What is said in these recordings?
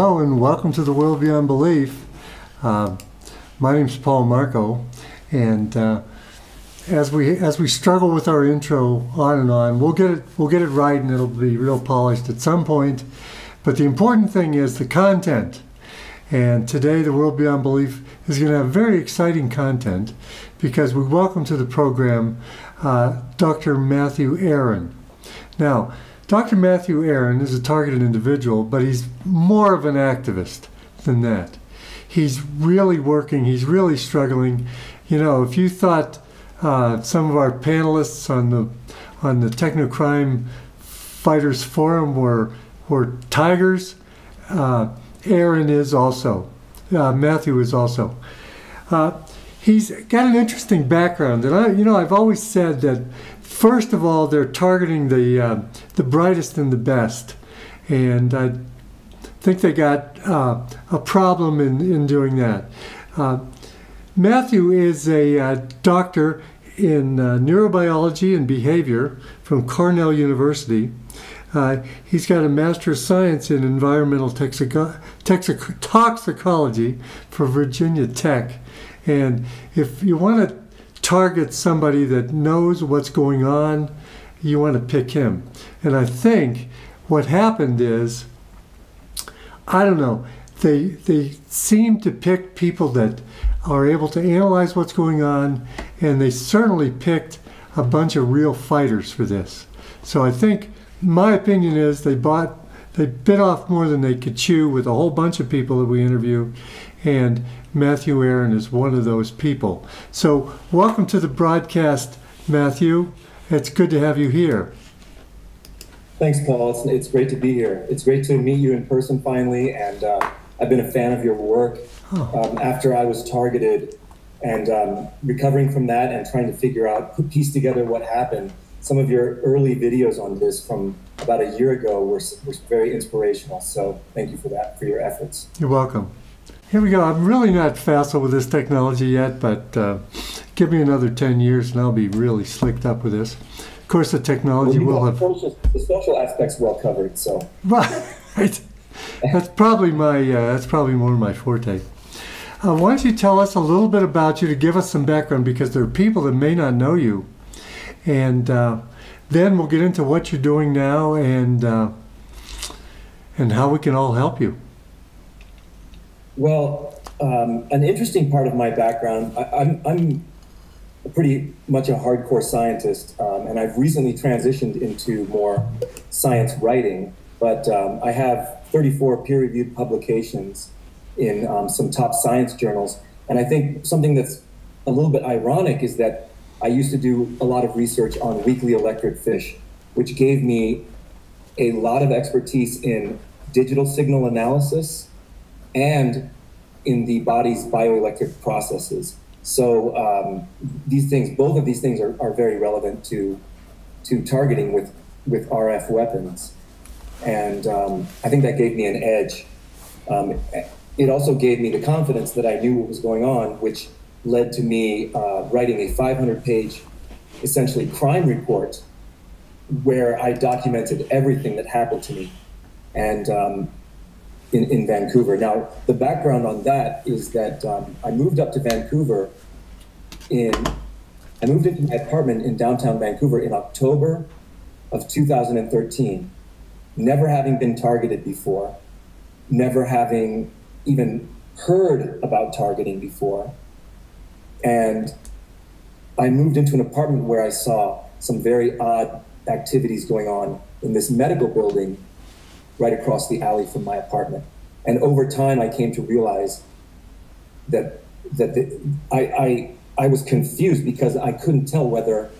Hello and welcome to the World Beyond Belief. Uh, my name is Paul Marco, and uh, as we as we struggle with our intro on and on, we'll get it we'll get it right, and it'll be real polished at some point. But the important thing is the content. And today, the World Beyond Belief is going to have very exciting content because we welcome to the program uh, Dr. Matthew Aaron. Now, Dr. Matthew Aaron is a targeted individual, but he's more of an activist than that. He's really working, he's really struggling. You know, if you thought uh, some of our panelists on the on the Technocrime Fighters Forum were were tigers, uh, Aaron is also. Uh, Matthew is also. Uh, he's got an interesting background, and I, you know, I've always said that first of all, they're targeting the uh, the brightest and the best, and I think they got uh, a problem in in doing that. Uh, Matthew is a uh, doctor in neurobiology and behavior from Cornell University. Uh, he's got a Master of Science in Environmental Toxico- Toxicology for Virginia Tech. And if you want to target somebody that knows what's going on, you want to pick him. And I think what happened is, I don't know, they, they seem to pick people that are able to analyze what's going on, and they certainly picked a bunch of real fighters for this. So I think my opinion is they bought they bit off more than they could chew with a whole bunch of people that we interview and Matthew Aaron is one of those people. So welcome to the broadcast, Matthew. It's good to have you here. Thanks, Paul. It's, it's great to be here. It's great to meet you in person finally, and uh, I've been a fan of your work. Um, after I was targeted and um, recovering from that and trying to figure out, piece together what happened, some of your early videos on this from about a year ago were, were very inspirational. So thank you for that, for your efforts. You're welcome. Here we go. I'm really not facile with this technology yet, but uh, give me another 10 years and I'll be really slicked up with this. Of course, the technology well, will have. Social, the social aspects well covered, so. Right. that's probably my. Uh, that's probably more my forte. Uh, why don't you tell us a little bit about you to give us some background because there are people that may not know you and uh, then we'll get into what you're doing now and uh, and how we can all help you. Well, um, an interesting part of my background, I, am I'm, I'm pretty much a hardcore scientist, um, and I've recently transitioned into more science writing. But um, I have 34 peer-reviewed publications in um, some top science journals, and I think something that's a little bit ironic is that I used to do a lot of research on weakly electric fish, which gave me a lot of expertise in digital signal analysis and in the body's bioelectric processes. So um, these things, both of these things are, are very relevant to to targeting with with RF weapons, and um, I think that gave me an edge. Um, it also gave me the confidence that I knew what was going on, which led to me uh, writing a 500 page, essentially crime report where I documented everything that happened to me and um, in, in Vancouver. Now, the background on that is that um, I moved up to Vancouver in, I moved into my apartment in downtown Vancouver in October of 2013, never having been targeted before, never having even heard about targeting before. And I moved into an apartment where I saw some very odd activities going on in this medical building right across the alley from my apartment. And over time, I came to realize that that the, I, I I was confused because I couldn't tell whether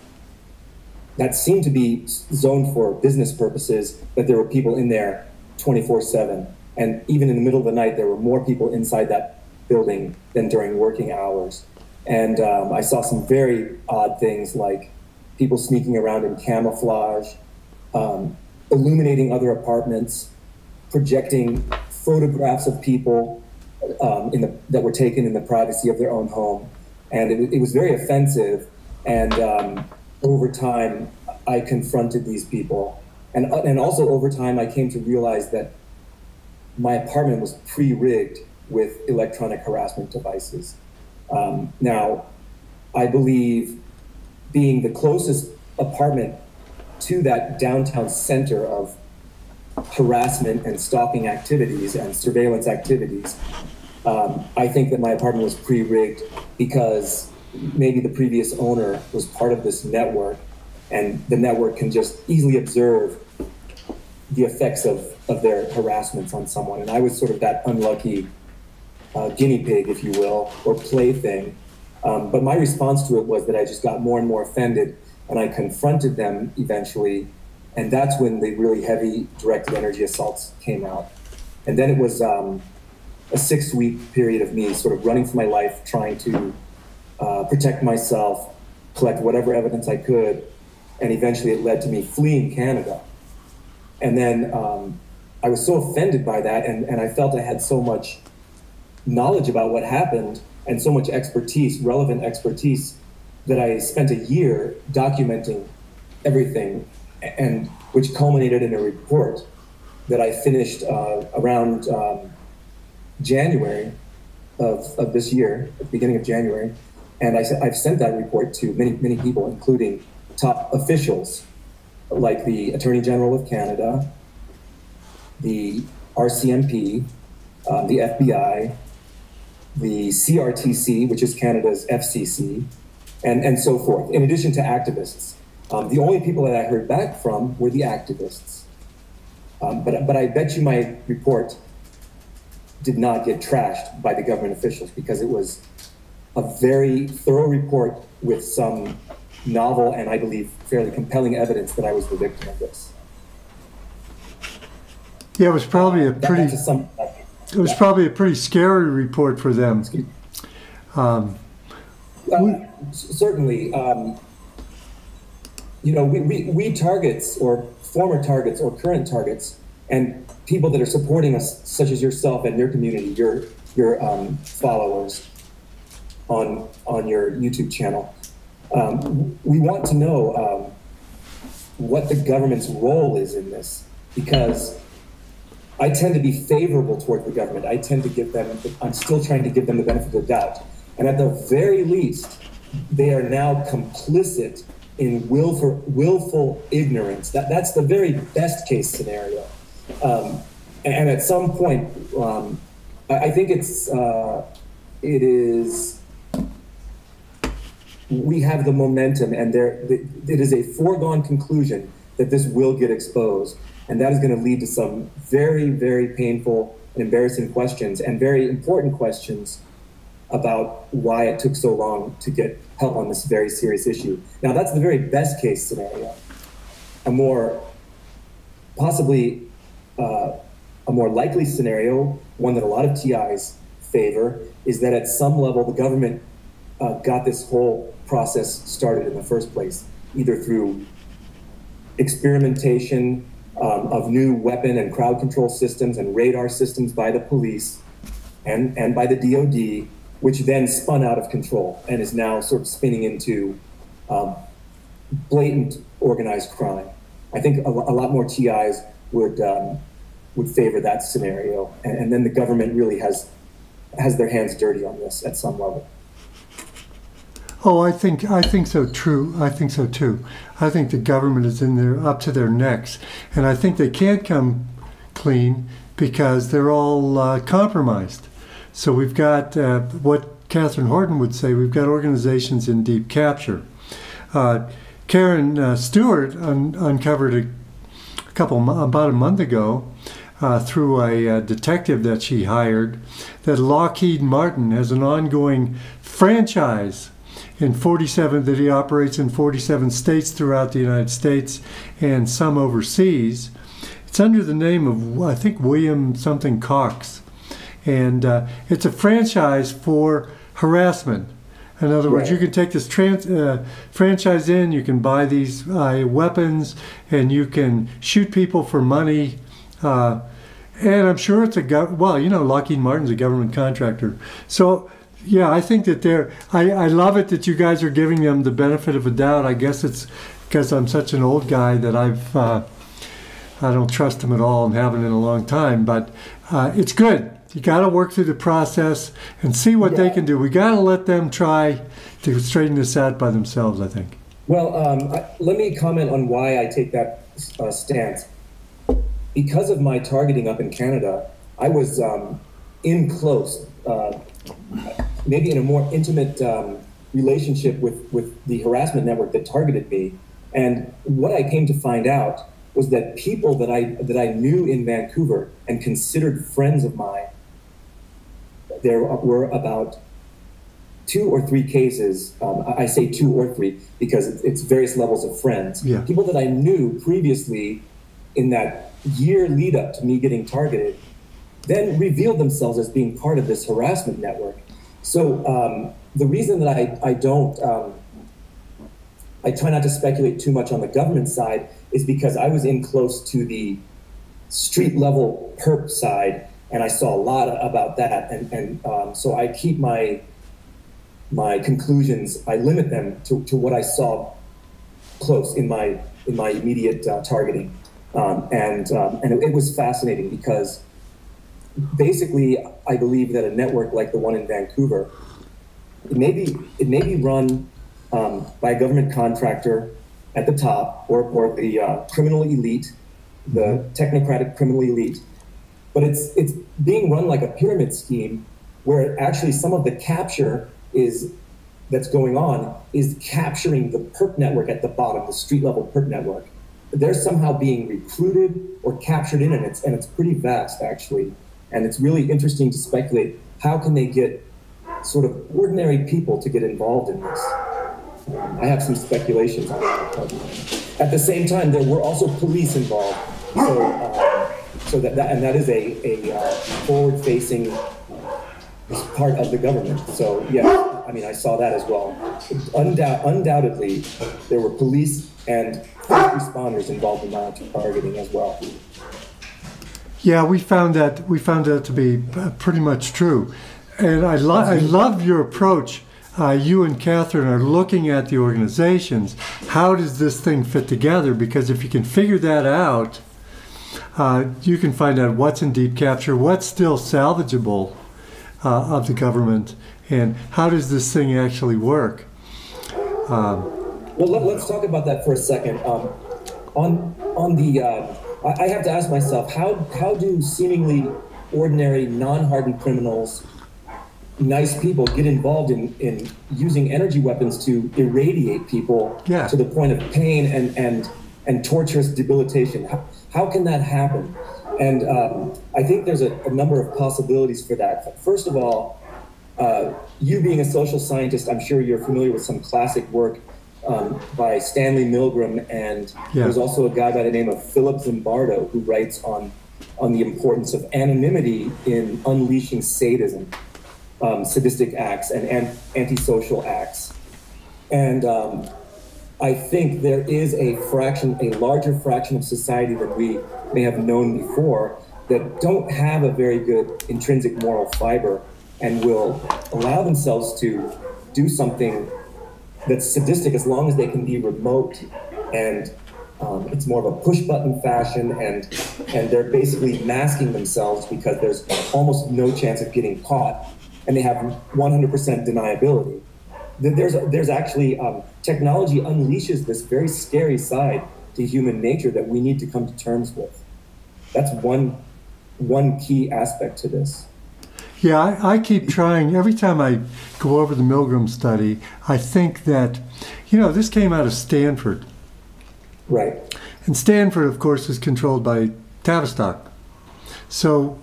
that seemed to be zoned for business purposes, but there were people in there 24 7. And even in the middle of the night, there were more people inside that building than during working hours. And um, I saw some very odd things like people sneaking around in camouflage, um, illuminating other apartments, projecting photographs of people um, in the, that were taken in the privacy of their own home. And it, it was very offensive. And um, over time, I confronted these people. And, and also over time, I came to realize that my apartment was pre-rigged with electronic harassment devices. Um, now, I believe being the closest apartment to that downtown center of harassment and stalking activities and surveillance activities, um, I think that my apartment was pre-rigged because maybe the previous owner was part of this network and the network can just easily observe the effects of, of their harassments on someone. And I was sort of that unlucky uh, guinea pig, if you will, or plaything. Um, but my response to it was that I just got more and more offended and I confronted them eventually. And that's when the really heavy directed energy assaults came out. And then it was um, a six week period of me sort of running for my life, trying to uh, protect myself, collect whatever evidence I could. And eventually it led to me fleeing Canada. And then um, I was so offended by that, and, and I felt I had so much knowledge about what happened and so much expertise, relevant expertise, that I spent a year documenting everything, and which culminated in a report that I finished uh, around um, January of, of this year, at the beginning of January. And I, I've sent that report to many, many people, including top officials like the Attorney General of Canada, the RCMP, um, the FBI, the CRTC, which is Canada's FCC, and, and so forth, in addition to activists. Um, the only people that I heard back from were the activists. Um, but, but I bet you my report did not get trashed by the government officials because it was a very thorough report with some novel and I believe fairly compelling evidence that I was the victim of this. Yeah, it was probably a pretty. Some, it was probably a pretty scary report for them. Um, uh, certainly, um, you know, we, we, we targets or former targets or current targets and people that are supporting us, such as yourself and your community, your your um, followers on on your YouTube channel. Um, we want to know um, what the government's role is in this because I tend to be favorable toward the government. I tend to give them, I'm still trying to give them the benefit of the doubt. And at the very least, they are now complicit in willful, willful ignorance. That, that's the very best case scenario. Um, and, at some point, um, I, I, think it's, uh, it is we have the momentum, and there it is a foregone conclusion that this will get exposed, and that is going to lead to some very, very painful and embarrassing questions, and very important questions about why it took so long to get help on this very serious issue. Now, that's the very best case scenario. A more, possibly, uh, a more likely scenario, one that a lot of TIs favor, is that at some level the government uh, got this whole process started in the first place, either through experimentation um, of new weapon and crowd control systems and radar systems by the police and, and by the DoD, which then spun out of control and is now sort of spinning into um, blatant organized crime. I think a, a lot more TIs would um, would favor that scenario, and, and then the government really has has their hands dirty on this at some level. Oh, I think I think so. True, I think so too. I think the government is in there up to their necks, and I think they can't come clean because they're all uh, compromised. So we've got uh, what Katherine Horton would say. We've got organizations in deep capture. Uh, Karen uh, Stewart un uncovered a, couple about a month ago. Uh, through a, a detective that she hired, that Lockheed Martin has an ongoing franchise in 47 that he operates in 47 states throughout the United States and some overseas. It's under the name of I think William something Cox, and uh, it's a franchise for harassment. In other words, right. you can take this trans, uh, franchise in, you can buy these uh, weapons, and you can shoot people for money. Uh, and I'm sure it's a well, you know, Lockheed Martin's a government contractor, so yeah, I think that they're. I, I love it that you guys are giving them the benefit of a doubt. I guess it's because I'm such an old guy that I've uh, I don't trust them at all and haven't in a long time, but uh, it's good. You got to work through the process and see what they can do. We got to let them try to straighten this out by themselves, I think. Well, um, I, let me comment on why I take that uh, stance. Because of my targeting up in Canada, I was um, in close, uh, maybe in a more intimate um, relationship with, with the harassment network that targeted me. And what I came to find out was that people that I that I knew in Vancouver and considered friends of mine, there were about two or three cases. Um, I say two or three because it's, it's various levels of friends. Yeah. People that I knew previously in that year lead up to me getting targeted then revealed themselves as being part of this harassment network. So um, the reason that I, I don't, um, I try not to speculate too much on the government side is because I was in close to the street level perp side and I saw a lot about that. And, and um, so I keep my, my conclusions, I limit them to, to what I saw close in my, in my immediate uh, targeting. Um, and um, and it, it was fascinating because basically, I believe that a network like the one in Vancouver, it may be it may be run um, by a government contractor at the top or or the uh, criminal elite, the technocratic criminal elite, but it's it's being run like a pyramid scheme where actually some of the capture is that's going on is capturing the perp network at the bottom, the street level perp network. They're somehow being recruited or captured in, and it's and it's pretty vast actually. And it's really interesting to speculate how can they get sort of ordinary people to get involved in this. I have some speculations on that. At the same time, there were also police involved. So, uh, so that, that and that is a, a uh, forward-facing part of the government. So yeah, I mean, I saw that as well. Undoubt, undoubtedly, there were police and responders involved in my targeting as well. Yeah, we found that we found that to be uh, pretty much true, and I lo- I love your approach. Uh, you and Katherine are looking at the organizations. How does this thing fit together? Because if you can figure that out, uh, you can find out what's in deep capture, what's still salvageable uh, of the government, and how does this thing actually work. Well, let, us talk about that for a second. Um, on on the, uh, I, I have to ask myself how how do seemingly ordinary, non-hardened criminals, nice people, get involved in in using energy weapons to irradiate people Yeah. to the point of pain and and and torturous debilitation? How, how can that happen? And um, I think there's a, a number of possibilities for that. First of all, uh, you being a social scientist, I'm sure you're familiar with some classic work um, by Stanley Milgram, and Yeah. there's also a guy by the name of Philip Zimbardo who writes on on the importance of anonymity in unleashing sadism, um, sadistic acts, and, and antisocial acts. And um, I think there is a fraction, a larger fraction of society than we may have known before that don't have a very good intrinsic moral fiber and will allow themselves to do something that's sadistic as long as they can be remote and um, it's more of a push button fashion and and they're basically masking themselves because there's almost no chance of getting caught and they have 100% deniability. Th- there's there's actually um, technology unleashes this very scary side to human nature that we need to come to terms with. That's one one key aspect to this. Yeah, I, I keep trying. Every time I go over the Milgram study, I think that, you know, this came out of Stanford. Right. And Stanford, of course, is controlled by Tavistock. So,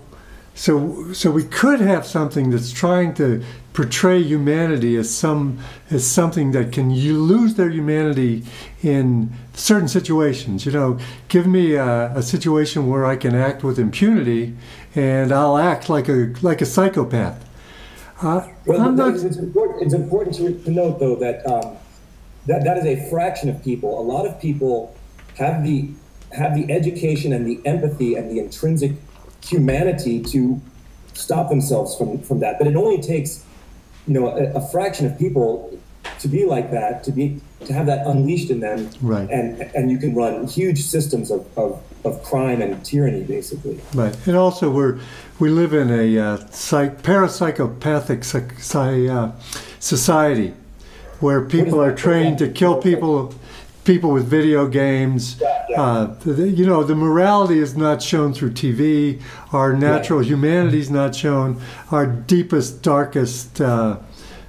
so, so we could have something that's trying to portray humanity as some as something that can you lose their humanity in certain situations. You know, give me a, a situation where I can act with impunity, and I'll act like a like a psychopath. Uh, Well, I'm not- it's, important, it's important to, to note, though, that, um, that that is a fraction of people. A lot of people have the have the education and the empathy and the intrinsic humanity to stop themselves from from that. But it only takes, you know, a, a fraction of people to be like that, to be to have that unleashed in them, Right. And and you can run huge systems of, of of crime and tyranny, basically. Right, and also we're we live in a uh, psych, parapsychopathic psych, uh, society where people are trained to kill people people with video games. Uh, you know, the morality is not shown through TV. Our natural humanity is not shown. Our deepest, darkest uh,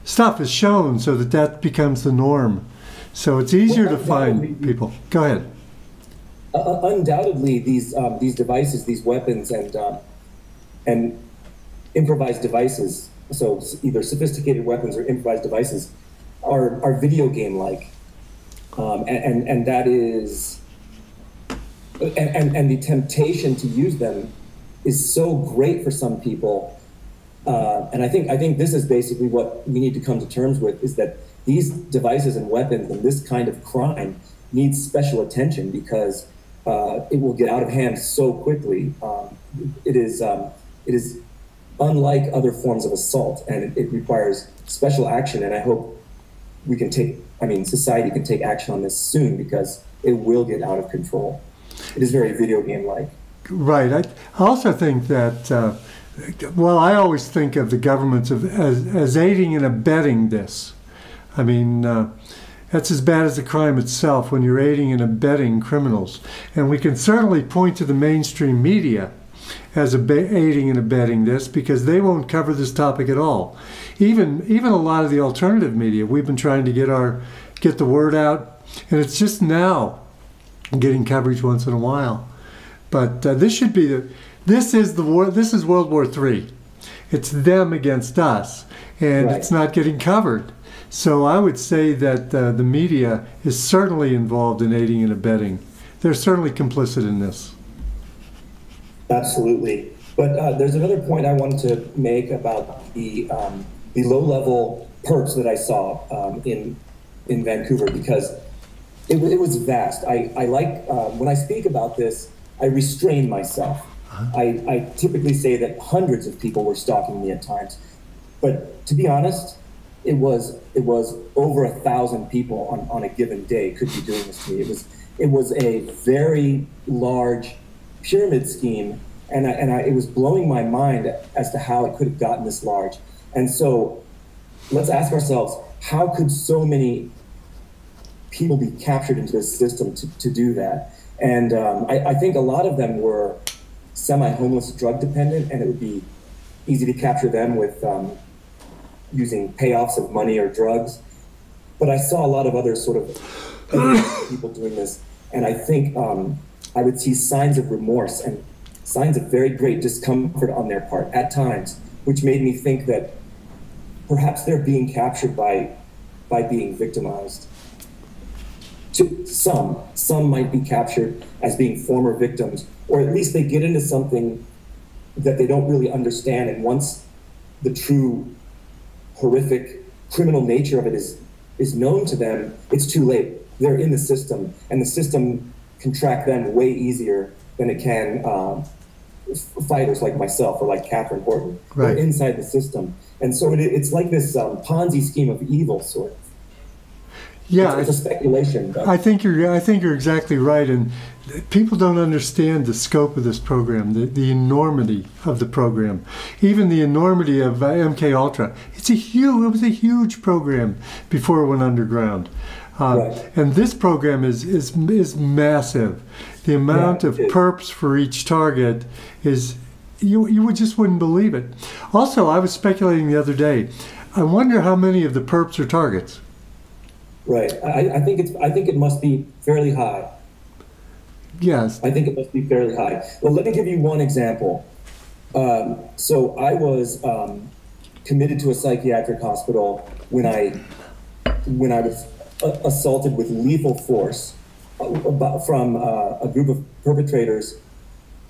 stuff is shown, so that that becomes the norm. So it's easier well, to find people. Go ahead. Uh, uh, undoubtedly, these um, these devices, these weapons, and um, and improvised devices. So either sophisticated weapons or improvised devices are are video game like, um, and, and, and that is and, and and the temptation to use them is so great for some people. Uh, and I think I think this is basically what we need to come to terms with is that these devices and weapons and this kind of crime needs special attention because uh, it will get out of hand so quickly. Um, it is um, it is unlike other forms of assault, and it, it, requires special action. And I hope we can take. I mean, society can take action on this soon because it will get out of control. It is very video game like. Right. I also think that. Uh, well, I always think of the governments of, as, as aiding and abetting this. I mean, uh, that's as bad as the crime itself when you're aiding and abetting criminals. And we can certainly point to the mainstream media as aiding and abetting this because they won't cover this topic at all. Even even a lot of the alternative media, we've been trying to get our get the word out, and it's just now getting coverage once in a while. But uh, this should be the this is the war. This is World War III. It's them against us, and right. it's not getting covered. So I would say that uh, the media is certainly involved in aiding and abetting. They're certainly complicit in this. Absolutely. But uh, there's another point I wanted to make about the, um, the low level perps that I saw um, in, in Vancouver because it, it was vast. I, I like, uh, when I speak about this, I restrain myself. Uh-huh. I, I typically say that hundreds of people were stalking me at times. But to be honest, it was it was over a thousand people on, on a given day could be doing this to me. It was it was a very large pyramid scheme, and I, and I, it was blowing my mind as to how it could have gotten this large. And so, let's ask ourselves: How could so many people be captured into this system to, to do that? And um, I, I think a lot of them were semi-homeless, drug dependent, and it would be easy to capture them with um, using payoffs of money or drugs. But I saw a lot of other sort of people doing this, and I think um, I would see signs of remorse and signs of very great discomfort on their part at times, which made me think that perhaps they're being captured by by being victimized. To some, some might be captured as being former victims, or at least they get into something that they don't really understand, and once the true horrific criminal nature of it is is known to them, it's too late. They're in the system, and the system can track them way easier than it can um, fighters like myself or like Katherine Horton. Right. They're inside the system, and so it, it's like this um, Ponzi scheme of evil, sort. Yeah, it's, it's a speculation. But. I think you're. I think you're exactly right, and people don't understand the scope of this program, the, the enormity of the program, even the enormity of uh, MK Ultra. It's a huge. It was a huge program before it went underground, uh, right. and this program is is is massive. The amount yeah, of perps for each target is you you would just wouldn't believe it. Also, I was speculating the other day. I wonder how many of the perps are targets. Right. I, I think it's. I think it must be fairly high. Yes. I think it must be fairly high. Well, let me give you one example. Um, so I was um, committed to a psychiatric hospital when I when I was uh, assaulted with lethal force uh, from uh, a group of perpetrators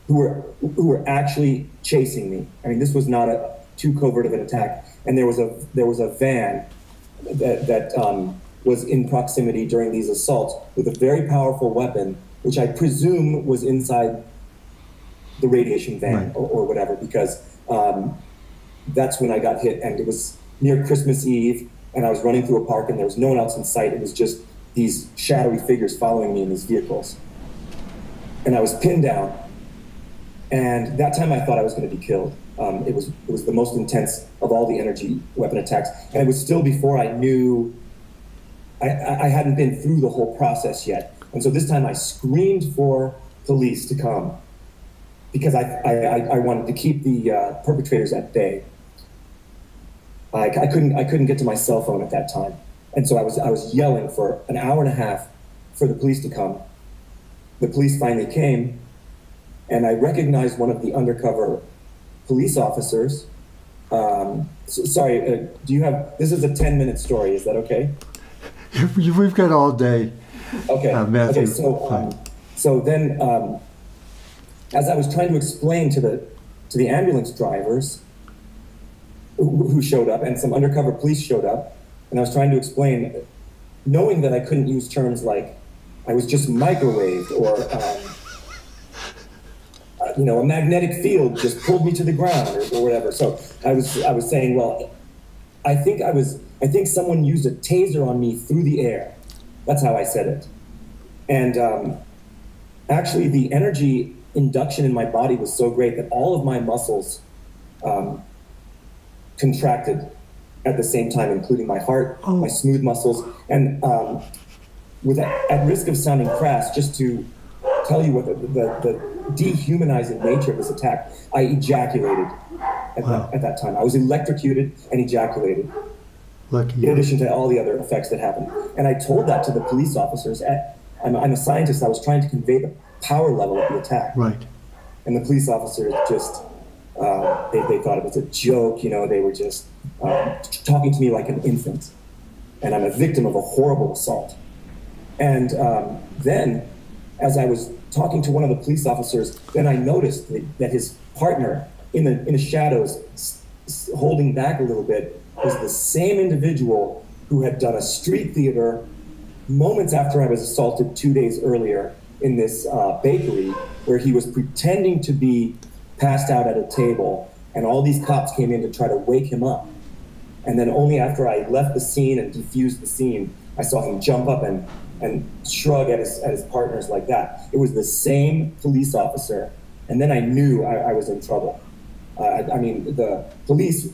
who were who were actually chasing me. I mean, this was not a too covert of an attack, and there was a there was a van that that um, was in proximity during these assaults with a very powerful weapon which I presume was inside the radiation van right. or, or, whatever, because um, that's when I got hit. And it was near Christmas Eve, and I was running through a park, and there was no one else in sight. It was just these shadowy figures following me in these vehicles. and I was pinned down. And that time I thought I was going to be killed. Um, it was it was the most intense of all the energy weapon attacks, and it was still before I knew. I, I hadn't been through the whole process yet, and so this time I screamed for police to come because I I, I wanted to keep the uh, perpetrators at bay. I, I couldn't I couldn't get to my cell phone at that time, and so I was I was yelling for an hour and a half for the police to come. The police finally came, and I recognized one of the undercover police officers. Um, so, sorry, uh, do you have? This is a ten minute story. Is that okay? We've got all day. Okay. Uh, Matthew, okay. So, um, so then, um, as I was trying to explain to the to the ambulance drivers who, who showed up, and some undercover police showed up, and I was trying to explain, knowing that I couldn't use terms like I was just microwaved or um, uh, you know a magnetic field just pulled me to the ground or, or whatever. So I was I was saying, well, I think I was I think someone used a taser on me through the air. That's how I said it. And um, actually, the energy induction in my body was so great that all of my muscles um, contracted at the same time, including my heart, Oh. my smooth muscles, and um, with at risk of sounding crass, just to tell you what the, the, the dehumanizing nature of this attack, I ejaculated at, Wow. that, at that time. I was electrocuted and ejaculated Lucky in addition to all the other effects that happened. And I told that to the police officers. At, I'm, I'm a scientist. I was trying to convey the power level of the attack. Right. And the police officers just, uh, they, they thought it was a joke. You know, they were just t- talking to me like an infant. And I'm a victim of a horrible assault. And um, then, as I was talking to one of the police officers, then I noticed that, that his partner in the in the shadows, holding back a little bit, was the same individual who had done a street theater moments after I was assaulted two days earlier in this uh, bakery, where he was pretending to be passed out at a table, and all these cops came in to try to wake him up. And then only after I left the scene and defused the scene, I saw him jump up and, and shrug at his, at his partners like that. It was the same police officer. And then I knew I, I was in trouble. Uh, I, I mean, the police,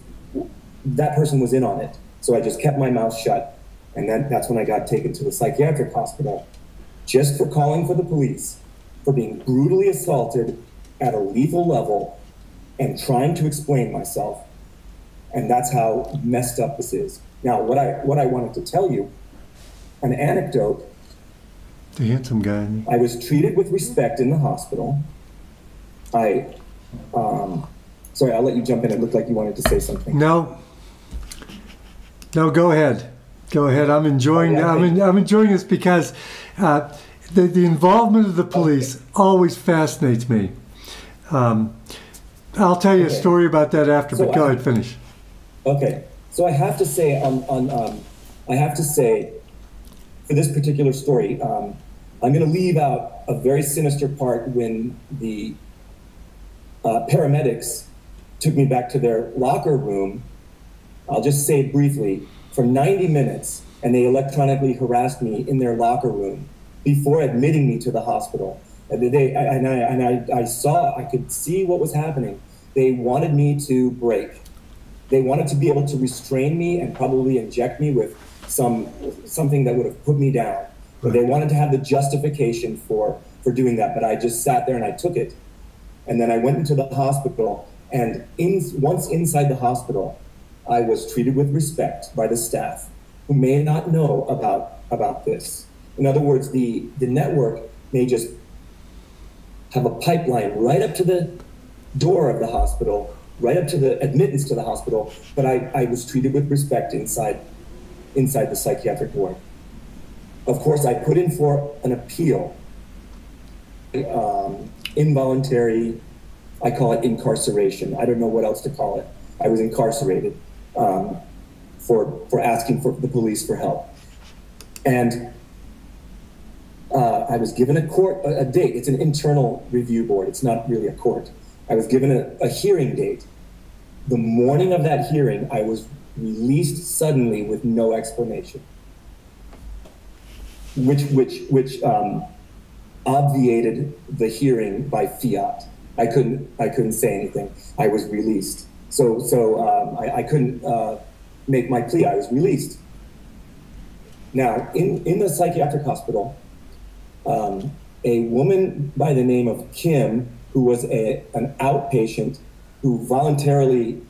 that person was in on it. So I just kept my mouth shut. And then that's when I got taken to the psychiatric hospital just for calling for the police, for being brutally assaulted at a lethal level and trying to explain myself and that's how messed up this is. Now, what I what I wanted to tell you, an anecdote. The handsome guy. I was treated with respect in the hospital. I, um, sorry, I'll let you jump in. It looked like you wanted to say something. No. No, go ahead. Go ahead. I'm enjoying. Oh, yeah, I'm, en- I'm enjoying this because uh, the the involvement of the police always fascinates me. Um, I'll tell you a story about that after. So but go I- ahead, finish. Okay, so I have to say on on um, I have to say for this particular story, um, I'm going to leave out a very sinister part when the uh, paramedics took me back to their locker room. I'll just say briefly for 90 minutes, and they electronically harassed me in their locker room before admitting me to the hospital. And they and I and I, I saw I could see what was happening. They wanted me to break they wanted to be able to restrain me and probably inject me with some something that would have put me down. But they wanted to have the justification for for doing that. But I just sat there and I took it, and then I went into the hospital. And in once inside the hospital, I was treated with respect by the staff, who may not know about about this. In other words, the the network may just have a pipeline right up to the door of the hospital, right up to the admittance to the hospital, but I, I was treated with respect inside inside the psychiatric ward. Of course, I put in for an appeal, um, involuntary, I call it incarceration. I don't know what else to call it. I was incarcerated um, for, for asking for the police for help. And uh, I was given a court a, a date. It's an internal review board. It's not really a court. I was given a, a hearing date. The morning of that hearing, I was released suddenly with no explanation. Which, which, which, um, obviated the hearing by fiat. I couldn't I couldn't say anything. I was released. So so um, I, I, couldn't uh, make my plea. I was released. Now in in the psychiatric hospital, um, a woman by the name of Kim, who was a, an outpatient, who voluntarily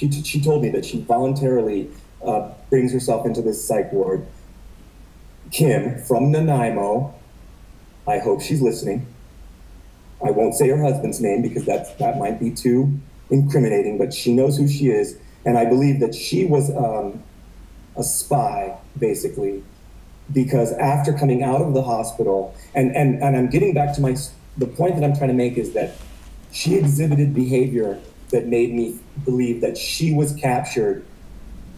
she, she told me that she voluntarily uh, brings herself into this psych ward. Kim from Nanaimo, I hope she's listening. I won't say her husband's name because that's, that might be too incriminating, but she knows who she is. And I believe that she was um, a spy, basically, because after coming out of the hospital, and, and, and I'm getting back to my, the point that I'm trying to make is that she exhibited behavior that made me believe that she was captured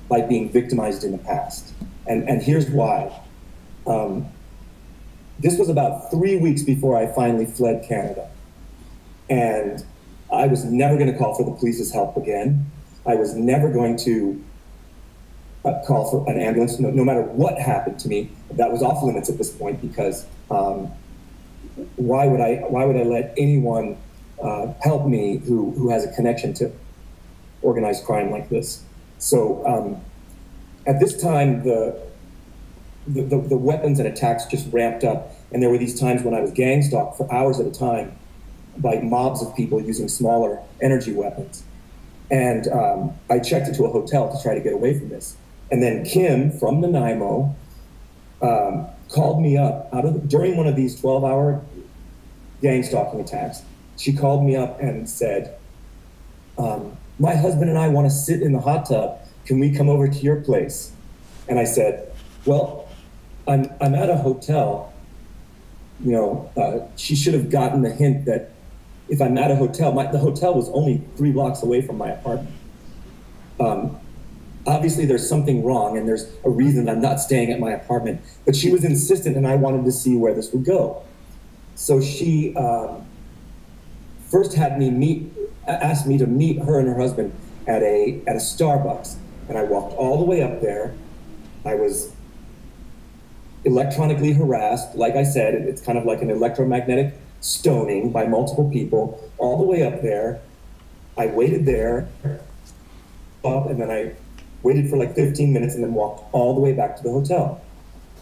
by being victimized in the past. And, and here's why. Um, this was about three weeks before I finally fled Canada. And I was never going to call for the police's help again. I was never going to uh, call for an ambulance, no, no, matter what happened to me. That was off limits at this point because um, why would I? Why would I let anyone uh, help me who who has a connection to organized crime like this? So um, at this time, the the, the, the, weapons and attacks just ramped up. And there were these times when I was gang stalked for hours at a time by mobs of people using smaller energy weapons. And um, I checked into a hotel to try to get away from this. And then Kim from Nanaimo um, called me up out of the, during one of these 12 hour gang stalking attacks. She called me up and said, um, My husband and I want to sit in the hot tub. Can we come over to your place? And I said, Well, I'm, I'm at a hotel. You know, uh, she should have gotten the hint that if I'm at a hotel, my, the hotel was only three blocks away from my apartment. Um, obviously, there's something wrong, and there's a reason I'm not staying at my apartment. But she was insistent, and I wanted to see where this would go. So she um, first had me meet, asked me to meet her and her husband at a at a Starbucks, and I walked all the way up there. I was electronically harassed. Like I said, it's kind of like an electromagnetic stoning by multiple people all the way up there. I waited there, up, and then I waited for like 15 minutes and then walked all the way back to the hotel.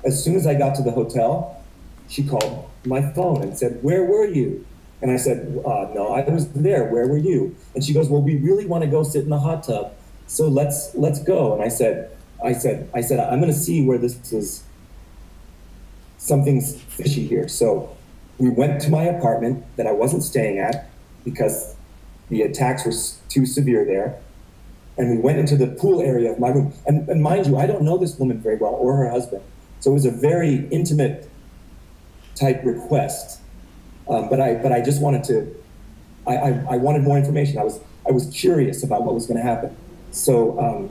As soon as I got to the hotel, she called my phone and said, Where were you? And I said, uh, No, I was there. Where were you? And she goes, Well, we really want to go sit in the hot tub. So let's let's go. And I said, I said, I said, I'm gonna see where this is something's fishy here. So we went to my apartment that I wasn't staying at because the attacks were too severe there. And we went into the pool area of my room. And, and mind you, I don't know this woman very well or her husband. So it was a very intimate type request. Um, but I but I just wanted to I, I, I, wanted more information. I was I was curious about what was going to happen. So um,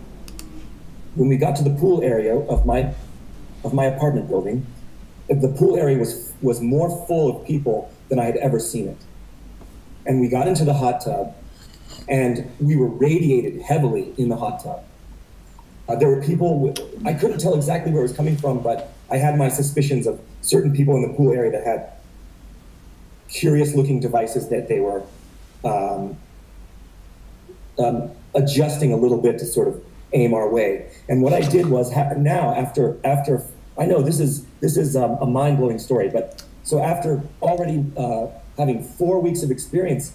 when we got to the pool area of my of my apartment building, the pool area was was more full of people than I had ever seen it. And we got into the hot tub, and we were radiated heavily in the hot tub. Uh, there were people. I couldn't tell exactly where it was coming from, but I had my suspicions of certain people in the pool area that had curious-looking devices that they were um, um, adjusting a little bit to sort of aim our way. And what I did was now after after I know this is this is um, a mind blowing story, but so after already uh, having four weeks of experience,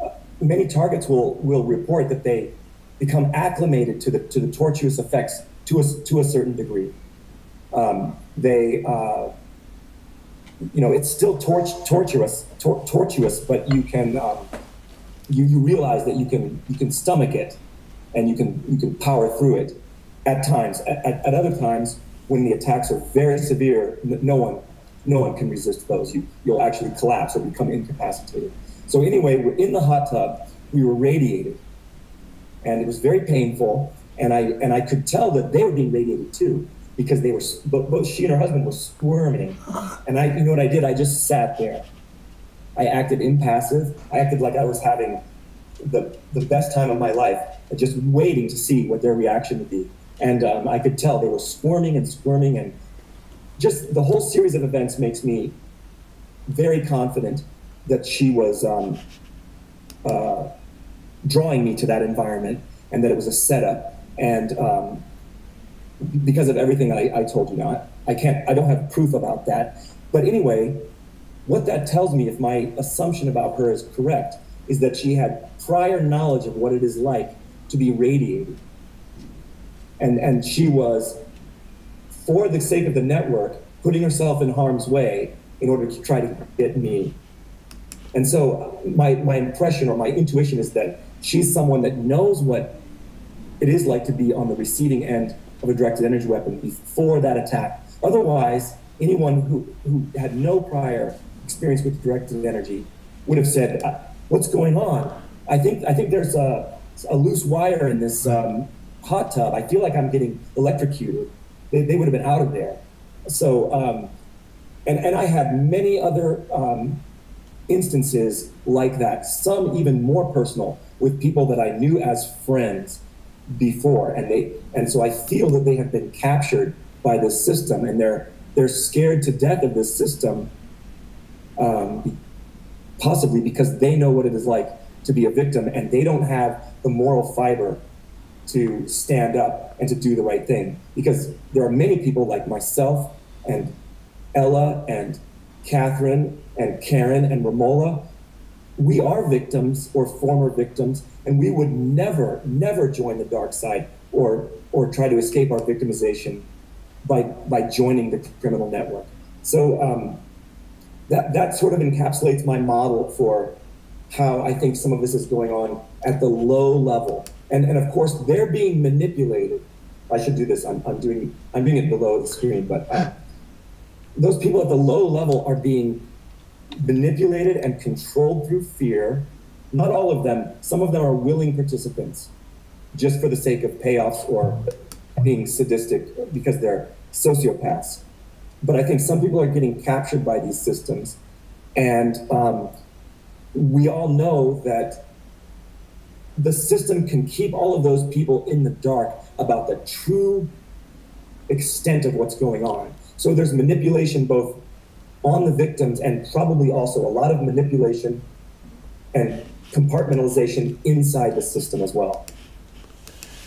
uh, many targets will will report that they become acclimated to the to the tortuous effects to a to a certain degree. Um, they uh, you know it's still tor- torturous tor- tortuous, but you can um, you you realize that you can you can stomach it, and you can you can power through it at times. At, at other times when the attacks are very severe, no one, no one can resist those. You, you'll actually collapse or become incapacitated. So anyway, we're in the hot tub. We were radiated, and it was very painful. And I and I could tell that they were being radiated too because they were both, she and her husband were squirming. And I, you know what I did? I just sat there. I acted impassive. I acted like I was having the the best time of my life, just waiting to see what their reaction would be. And um, I could tell they were squirming and squirming, and just the whole series of events makes me very confident that she was um, uh, drawing me to that environment and that it was a setup. And um, because of everything I, I told you now, I can't, I don't have proof about that. But anyway, what that tells me, if my assumption about her is correct, is that she had prior knowledge of what it is like to be radiated. And, and she was, for the sake of the network, putting herself in harm's way in order to try to get me. And so my, my impression or my intuition is that she's someone that knows what it is like to be on the receiving end of a directed energy weapon before that attack. Otherwise, anyone who, who had no prior experience with directed energy would have said, uh, "What's going on?" I think I think there's a, a loose wire in this um, hot tub. I feel like I'm getting electrocuted. They, they would have been out of there. So, um, and and I had many other um, instances like that. Some even more personal with people that I knew as friends before, and they and so I feel that they have been captured by this system, and they're they're scared to death of this system, um, possibly because they know what it is like to be a victim, and they don't have the moral fiber to stand up and to do the right thing. Because there are many people like myself and Ella and Katherine and Karen and Romola. We are victims or former victims, and we would never, never join the dark side or or try to escape our victimization by by joining the criminal network. So um, that that sort of encapsulates my model for how I think some of this is going on at the low level, and and of course they're being manipulated. I should do this. I'm, I'm doing I'm doing it below the screen, but uh, those people at the low level are being manipulated and controlled through fear. Not all of them. Some of them are willing participants, just for the sake of payoffs or being sadistic because they're sociopaths. But I think some people are getting captured by these systems. And um, we all know that the system can keep all of those people in the dark about the true extent of what's going on. So there's manipulation both on the victims and probably also a lot of manipulation and compartmentalization inside the system as well.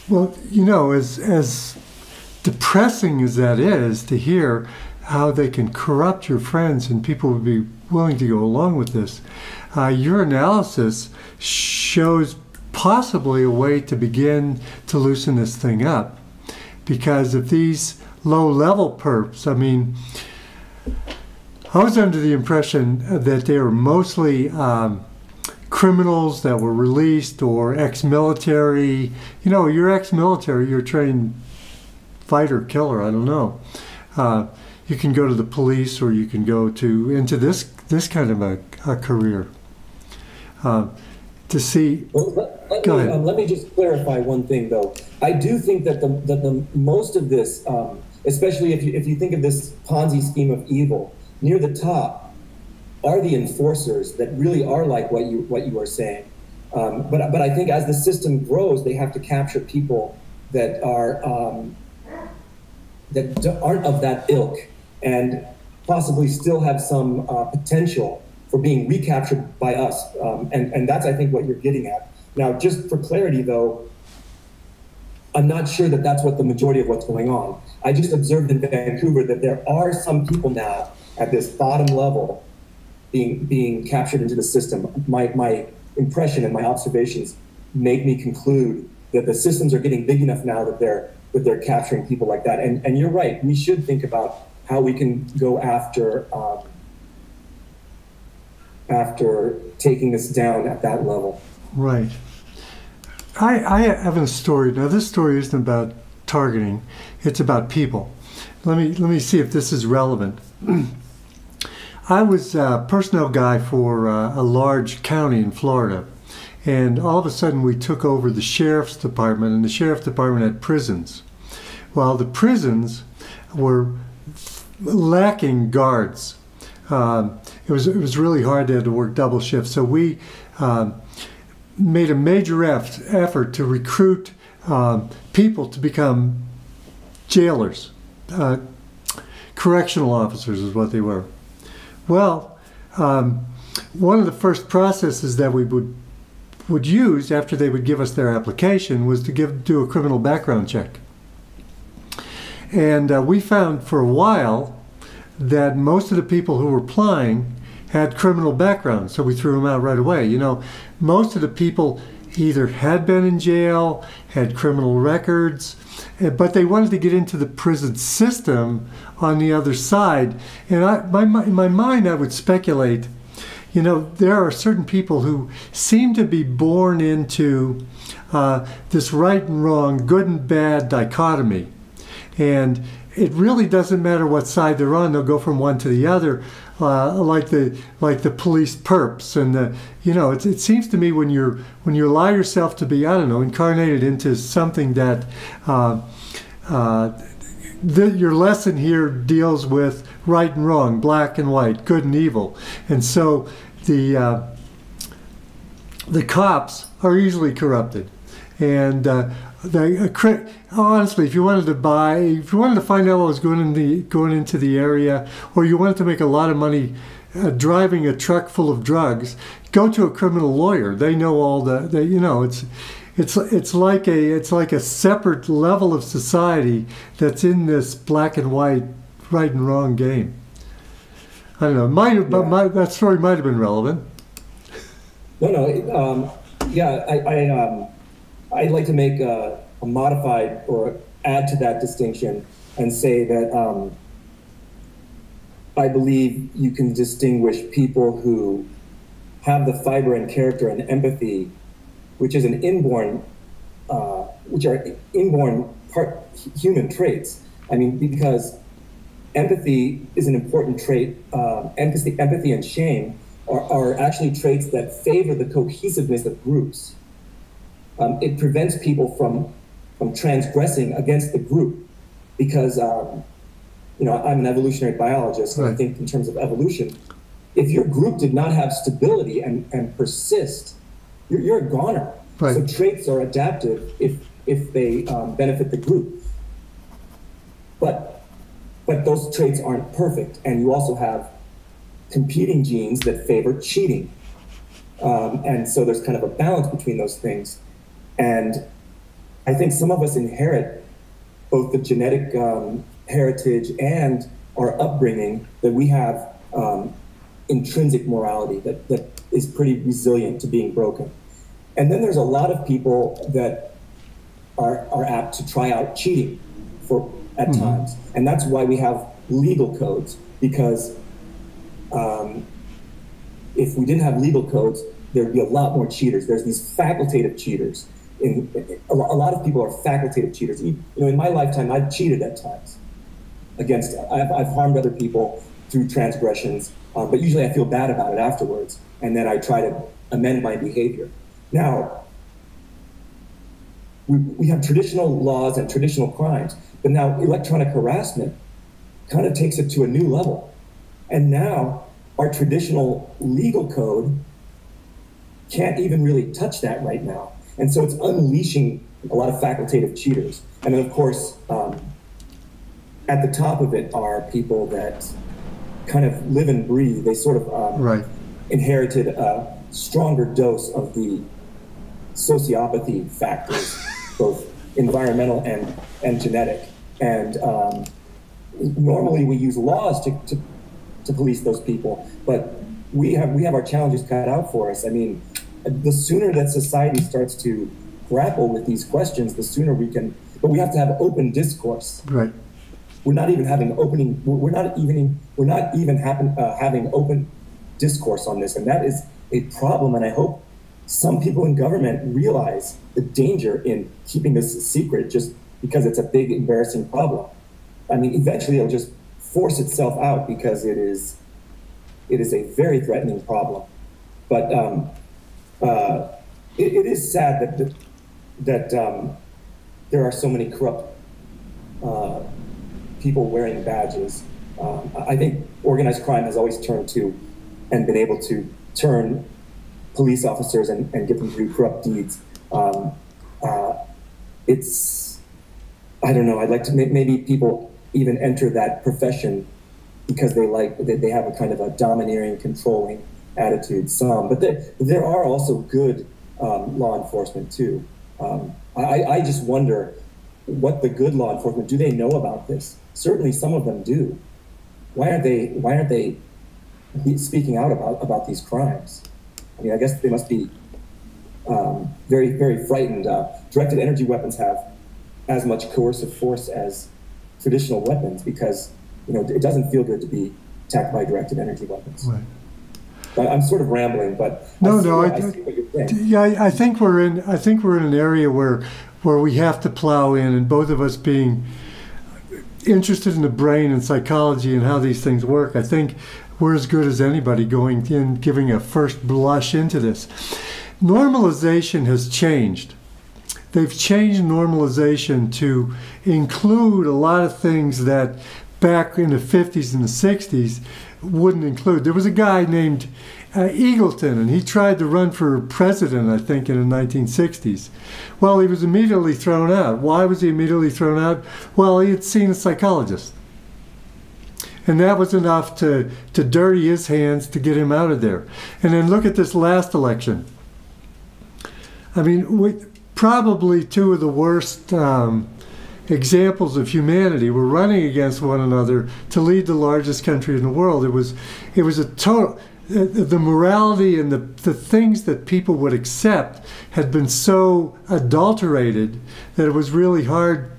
Well, you know, as as depressing as that is to hear how they can corrupt your friends and people would be willing to go along with this, uh, your analysis shows possibly a way to begin to loosen this thing up. Because if these low level perps, I mean, I was under the impression that they were mostly um, criminals that were released or ex-military. You know, you're ex-military, you're a trained fighter, killer. I don't know. Uh, you can go to the police, or you can go to into this this kind of a, a career. Uh, to see. Well, let, let go me, ahead. Um, let me just clarify one thing, though. I do think that the that the most of this, um, especially if you if you think of this Ponzi scheme of evil, near the top are the enforcers that really are like what you what you are saying. Um, but but I think as the system grows, they have to capture people that are um, that aren't of that ilk and possibly still have some uh, potential for being recaptured by us. Um, and and that's I think what you're getting at. Now, just for clarity, though, I'm not sure that that's what the majority of what's going on. I just observed in Vancouver that there are some people now at this bottom level being being captured into the system. My my impression and my observations make me conclude that the systems are getting big enough now that they're that they're capturing people like that. And and you're right. We should think about how we can go after um, after taking us down at that level. Right. I, I have a story. Now, this story isn't about targeting; it's about people. Let me let me see if this is relevant. I was a personnel guy for uh, a large county in Florida. And all of a sudden, we took over the sheriff's department, and the sheriff's department had prisons. While the prisons were lacking guards. Um, it was it was really hard to have to work double shifts. So we uh, made a major effort to recruit um, people to become jailers. Uh, correctional officers is what they were. Well, um, one of the first processes that we would would use after they would give us their application was to give do a criminal background check. And uh, we found for a while that most of the people who were applying had criminal backgrounds, so we threw them out right away. You know, most of the people either had been in jail, had criminal records, eh, but they wanted to get into the prison system on the other side. And I, my, in my mind, I would speculate, you know, there are certain people who seem to be born into uh, this right and wrong, good and bad dichotomy. And it really doesn't matter what side they're on; they'll go from one to the other, uh, like the like the police perps and the you know. It, it seems to me when you're when you allow yourself to be I don't know incarnated into something that. Uh, uh, the, your lesson here deals with right and wrong, black and white, good and evil, and so the uh, the cops are easily corrupted, and uh, the honestly, if you wanted to buy, if you wanted to find out what was going in the going into the area, or you wanted to make a lot of money uh, driving a truck full of drugs, go to a criminal lawyer. They know all the, the you know, it's it's it's like a it's like a separate level of society that's in this black and white, right and wrong game. I don't know. Might yeah. but my, that story might have been relevant. No, no. Um, yeah, I, I um, I'd like to make a, a, modified or add to that distinction and say that um, I believe you can distinguish people who have the fiber and character and empathy, which is an inborn, uh, which are inborn part human traits. I mean, because empathy is an important trait. Uh, empathy, empathy and shame are, are actually traits that favor the cohesiveness of groups um, it prevents people from from transgressing against the group because um, you know I'm an evolutionary biologist, right. and I think in terms of evolution, if your group did not have stability and, and persist, you're, you're a goner. Right. So traits are adaptive if if they um, benefit the group, but but those traits aren't perfect, and you also have competing genes that favor cheating. Um, and so there's kind of a balance between those things. And I think some of us inherit both the genetic um, heritage and our upbringing that we have um, intrinsic morality that, that is pretty resilient to being broken. And then there's a lot of people that are, are apt to try out cheating for at mm-hmm. times. And that's why we have legal codes, because um, if we didn't have legal codes, there'd be a lot more cheaters. There's these facultative cheaters in, a lot of people are facultative cheaters. You know, in my lifetime, I've cheated at times against. I've, I've harmed other people through transgressions, um, but usually I feel bad about it afterwards, and then I try to amend my behavior. Now, we, we have traditional laws and traditional crimes, but now electronic harassment kind of takes it to a new level, and now our traditional legal code can't even really touch that right now. And so it's unleashing a lot of facultative cheaters. And then, of course, um, at the top of it are people that kind of live and breathe. They sort of um, right. inherited a stronger dose of the sociopathy factors, both environmental and, and genetic. And um, normally we use laws to, to, to police those people, but we have, we have our challenges cut out for us. I mean, the sooner that society starts to grapple with these questions, the sooner we can. But we have to have open discourse. Right. We're not even having opening. We're not even. We're not even happen, uh, having open discourse on this, and that is a problem. And I hope some people in government realize the danger in keeping this secret just because it's a big, embarrassing problem. I mean, eventually it'll just force itself out because it is, it is a very threatening problem. But um, uh, it, it is sad that that um, there are so many corrupt uh, people wearing badges. Um, I think organized crime has always turned to and been able to turn police officers and, and get them to do corrupt deeds. Um, uh, it's I don't know. I'd like to maybe people even enter that profession because they like they, they have a kind of a domineering, controlling attitude. Some, but there, there are also good um, law enforcement too. Um, I, I just wonder what the good law enforcement do they know about this? Certainly, some of them do. Why aren't they? Why aren't they speaking out about about these crimes? I mean, I guess they must be um, very, very frightened. Uh, directed energy weapons have as much coercive force as traditional weapons because you know it doesn't feel good to be attacked by directed energy weapons. Right. I'm sort of rambling, but no, I no, I, I yeah, I think we're in. I think we're in an area where where we have to plow in, and both of us being interested in the brain and psychology and how these things work. I think we're as good as anybody going in, giving a first blush into this. Normalization has changed. They've changed normalization to include a lot of things that back in the 50s and the 60s wouldn't include. There was a guy named uh, Eagleton, and he tried to run for president, I think, in the 1960s. Well, he was immediately thrown out. Why was he immediately thrown out? Well, he had seen a psychologist. And that was enough to, to dirty his hands to get him out of there. And then look at this last election. I mean, we, probably two of the worst um, examples of humanity were running against one another to lead the largest country in the world. It was, it was a total. The morality and the, the things that people would accept had been so adulterated that it was really hard.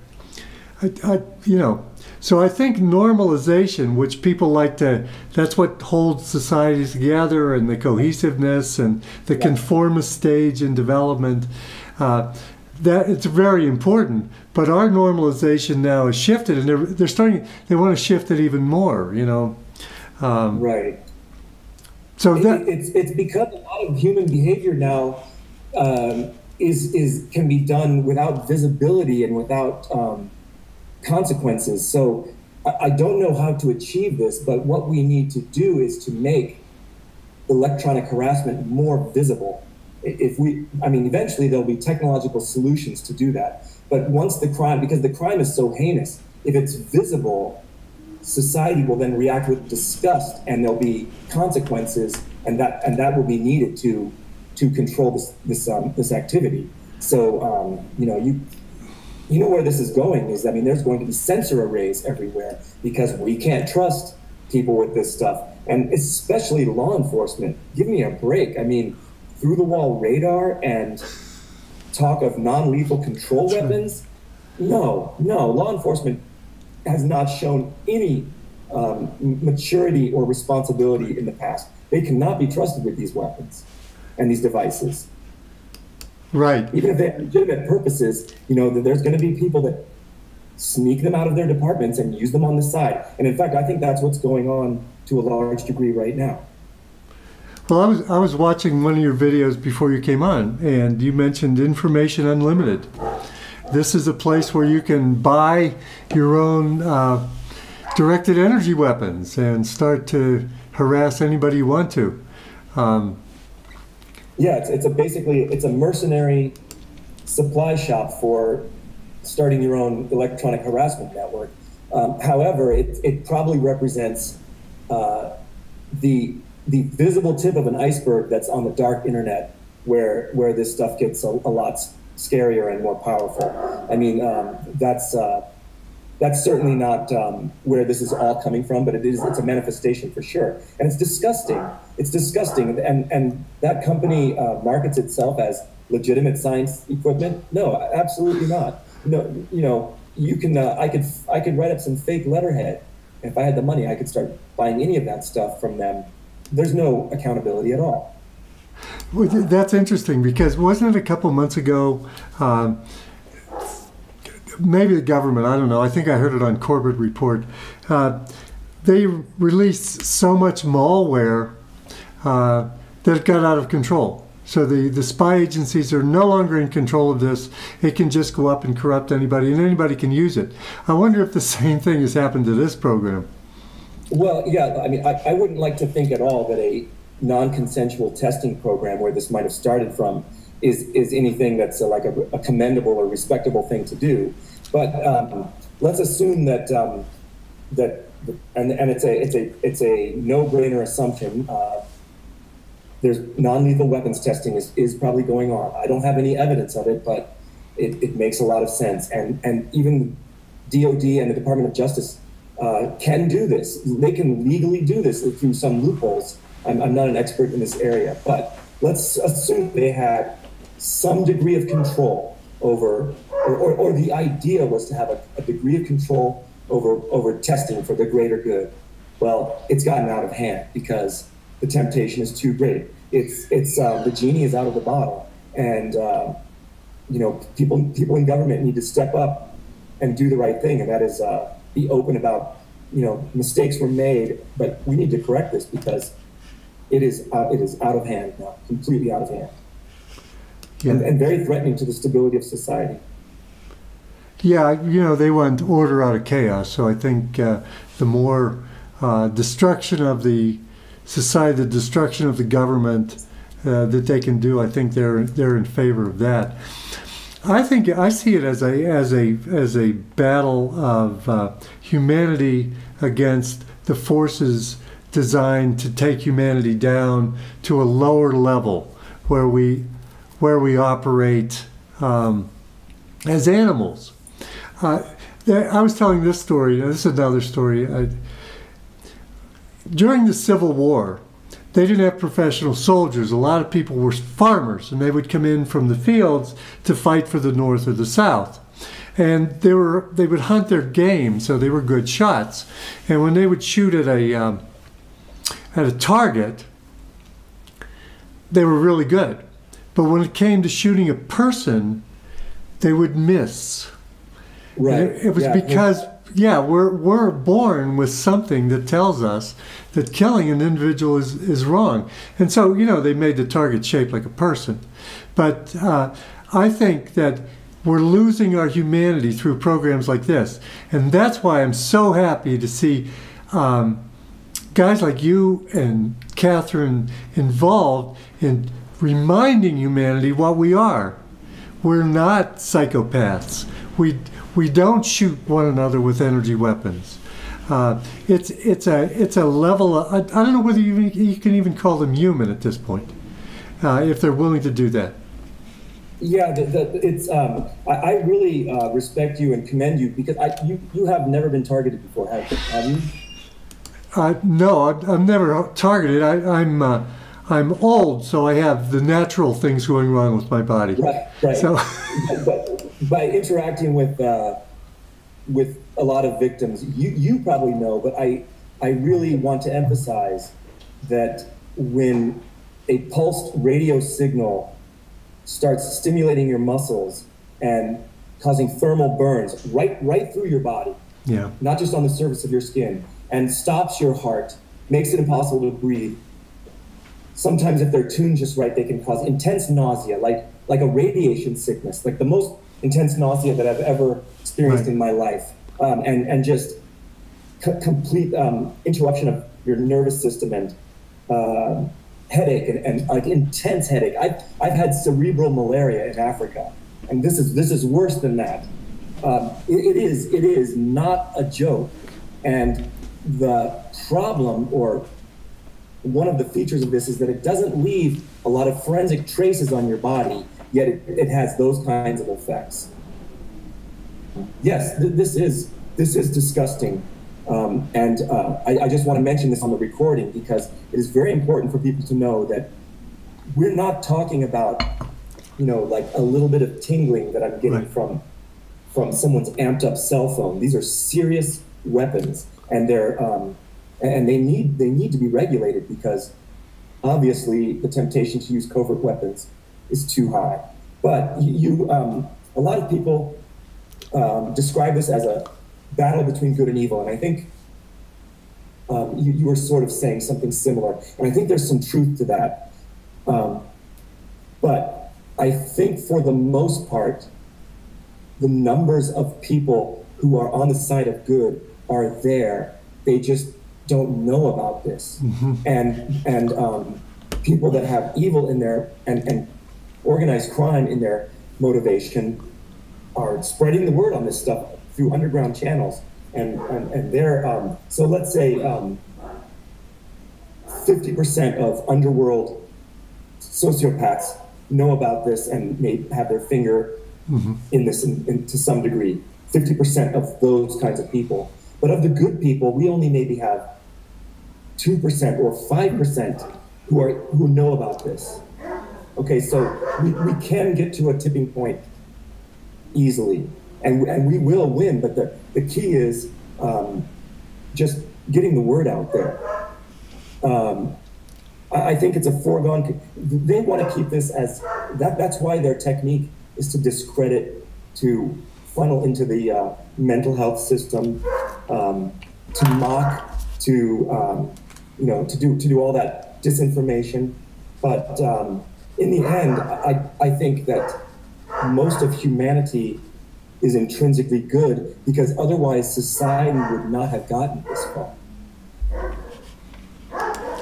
I, I, you know, so I think normalization, which people like to, that's what holds societies together and the cohesiveness and the conformist stage in development. Uh, that it's very important. But our normalization now has shifted, and they're they're starting. They want to shift it even more. You know. Um, right. So that it, it's it's because a lot of human behavior now um, is is can be done without visibility and without um, consequences. So I, I don't know how to achieve this, but what we need to do is to make electronic harassment more visible if we, I mean, eventually there'll be technological solutions to do that. But once the crime, because the crime is so heinous, if it's visible, society will then react with disgust, and there'll be consequences, and that and that will be needed to to control this this um, this activity. So um, you know you. You know where this is going is, I mean, there's going to be sensor arrays everywhere because we can't trust people with this stuff, and especially law enforcement. Give me a break. I mean, through the wall radar and talk of non lethal control weapons. No, no, law enforcement has not shown any um, maturity or responsibility in the past. They cannot be trusted with these weapons and these devices. Right. Even if they have legitimate purposes, you know, there's going to be people that sneak them out of their departments and use them on the side. And in fact, I think that's what's going on to a large degree right now. Well, I was I was watching one of your videos before you came on, and you mentioned Information Unlimited. This is a place where you can buy your own uh, directed energy weapons and start to harass anybody you want to. Um, yeah, it's, it's a basically it's a mercenary supply shop for starting your own electronic harassment network. Um, however, it, it probably represents uh, the the visible tip of an iceberg that's on the dark internet where where this stuff gets a, a lot scarier and more powerful. I mean, um, that's uh, that's certainly not um, where this is all coming from, but it is it's a manifestation for sure, and it's disgusting. It's disgusting, and and that company uh, markets itself as legitimate science equipment. No, absolutely not. No, you know, you can uh, I could I could write up some fake letterhead. If I had the money, I could start buying any of that stuff from them there's no accountability at all. Well, that's interesting because wasn't it a couple months ago? Um, maybe the government, I don't know. I think I heard it on Corbett Report. Uh, they released so much malware uh, that it got out of control. So the, the spy agencies are no longer in control of this. It can just go up and corrupt anybody, and anybody can use it. I wonder if the same thing has happened to this program. Well, yeah, I mean, I, I wouldn't like to think at all that a non-consensual testing program where this might have started from is is anything that's a, like a, a, commendable or respectable thing to do. But um, let's assume that um, that and and it's a it's a it's a no-brainer assumption. Uh, there's non-lethal weapons testing is, is probably going on. I don't have any evidence of it, but it, it makes a lot of sense. And and even DOD and the Department of Justice uh, can do this. They can legally do this through some loopholes. I'm, I'm not an expert in this area, but let's assume they had some degree of control over, or, or, or the idea was to have a, a degree of control over, over testing for the greater good. Well, it's gotten out of hand because the temptation is too great. It's, it's uh, the genie is out of the bottle, and uh, you know people people in government need to step up and do the right thing, and that is uh, be open about you know mistakes were made, but we need to correct this because it is uh, it is out of hand now, completely out of hand, Yeah. and, and very threatening to the stability of society. Yeah, you know, they want order out of chaos. So I think uh, the more uh, destruction of the society, the destruction of the government uh, that they can do, I think they're they're in favor of that. I think I see it as a as a as a battle of uh, humanity against the forces designed to take humanity down to a lower level where we where we operate um, as animals. Uh, I was telling this story. This is another story. I, during the Civil War, they didn't have professional soldiers. A lot of people were farmers, and they would come in from the fields to fight for the North or the South. And they were they would hunt their game, so they were good shots. And when they would shoot at a um, at a target, they were really good. But when it came to shooting a person, they would miss. Right. It, it was Yeah. because, yeah, we're, we're born with something that tells us that killing an individual is, is wrong. And so, you know, they made the target shaped like a person. But uh, I think that we're losing our humanity through programs like this. And that's why I'm so happy to see um, guys like you and Katherine involved in reminding humanity what we are. We're not psychopaths. We we don't shoot one another with energy weapons. Uh, it's it's a it's a level. Of, I, I don't know whether you, you can even call them human at this point, uh, if they're willing to do that. Yeah, the, the, it's. Um, I, I really uh, respect you and commend you because I, you you have never been targeted before, have, have you? Uh, no, I, I'm never targeted. I, I'm uh, I'm old, so I have the natural things going wrong with my body. Right, right. So but by interacting with uh, with a lot of victims, you you probably know, but I I really want to emphasize that when a pulsed radio signal starts stimulating your muscles and causing thermal burns right right through your body, yeah, not just on the surface of your skin, and stops your heart, makes it impossible to breathe. Sometimes, if they're tuned just right, they can cause intense nausea, like like a radiation sickness, like the most intense nausea that I've ever experienced Right. in my life, um, and and just c- complete um, interruption of your nervous system and um headache and, and like intense headache. I've I've had cerebral malaria in Africa, and this is this is worse than that. Um, it, it is it is not a joke, and the problem or one of the features of this is that it doesn't leave a lot of forensic traces on your body, yet it, it has those kinds of effects. Yes, th- this is this is disgusting, um, and uh, I, I just want to mention this on the recording because it is very important for people to know that we're not talking about, you know, like a little bit of tingling that I'm getting Right. from from someone's amped up cell phone. These are serious weapons, and they're um, and they need they need to be regulated because obviously the temptation to use covert weapons is too high. But you, you um, a lot of people um, describe this as a battle between good and evil, and I think um, you, you were sort of saying something similar, and I think there's some truth to that. Um, but I think for the most part, the numbers of people who are on the side of good are there. They just don't know about this, and and um, people that have evil in their and, and organized crime in their motivation are spreading the word on this stuff through underground channels, and and, and they're um, so let's say um, 50% of underworld sociopaths know about this and may have their finger in this in, in, to some degree. 50% of those kinds of people. But of the good people, we only maybe have 2% or 5% who are who know about this. Okay, so we, we can get to a tipping point easily, and, and we will win, but the, the key is um, just getting the word out there. Um, I, I think it's a foregone. They want to keep this as that. That's why their technique is to discredit, to funnel into the uh, mental health system, um, to mock, to um, you know, to do to do all that disinformation. But um, in the end, I, I think that most of humanity is intrinsically good because otherwise society would not have gotten this far.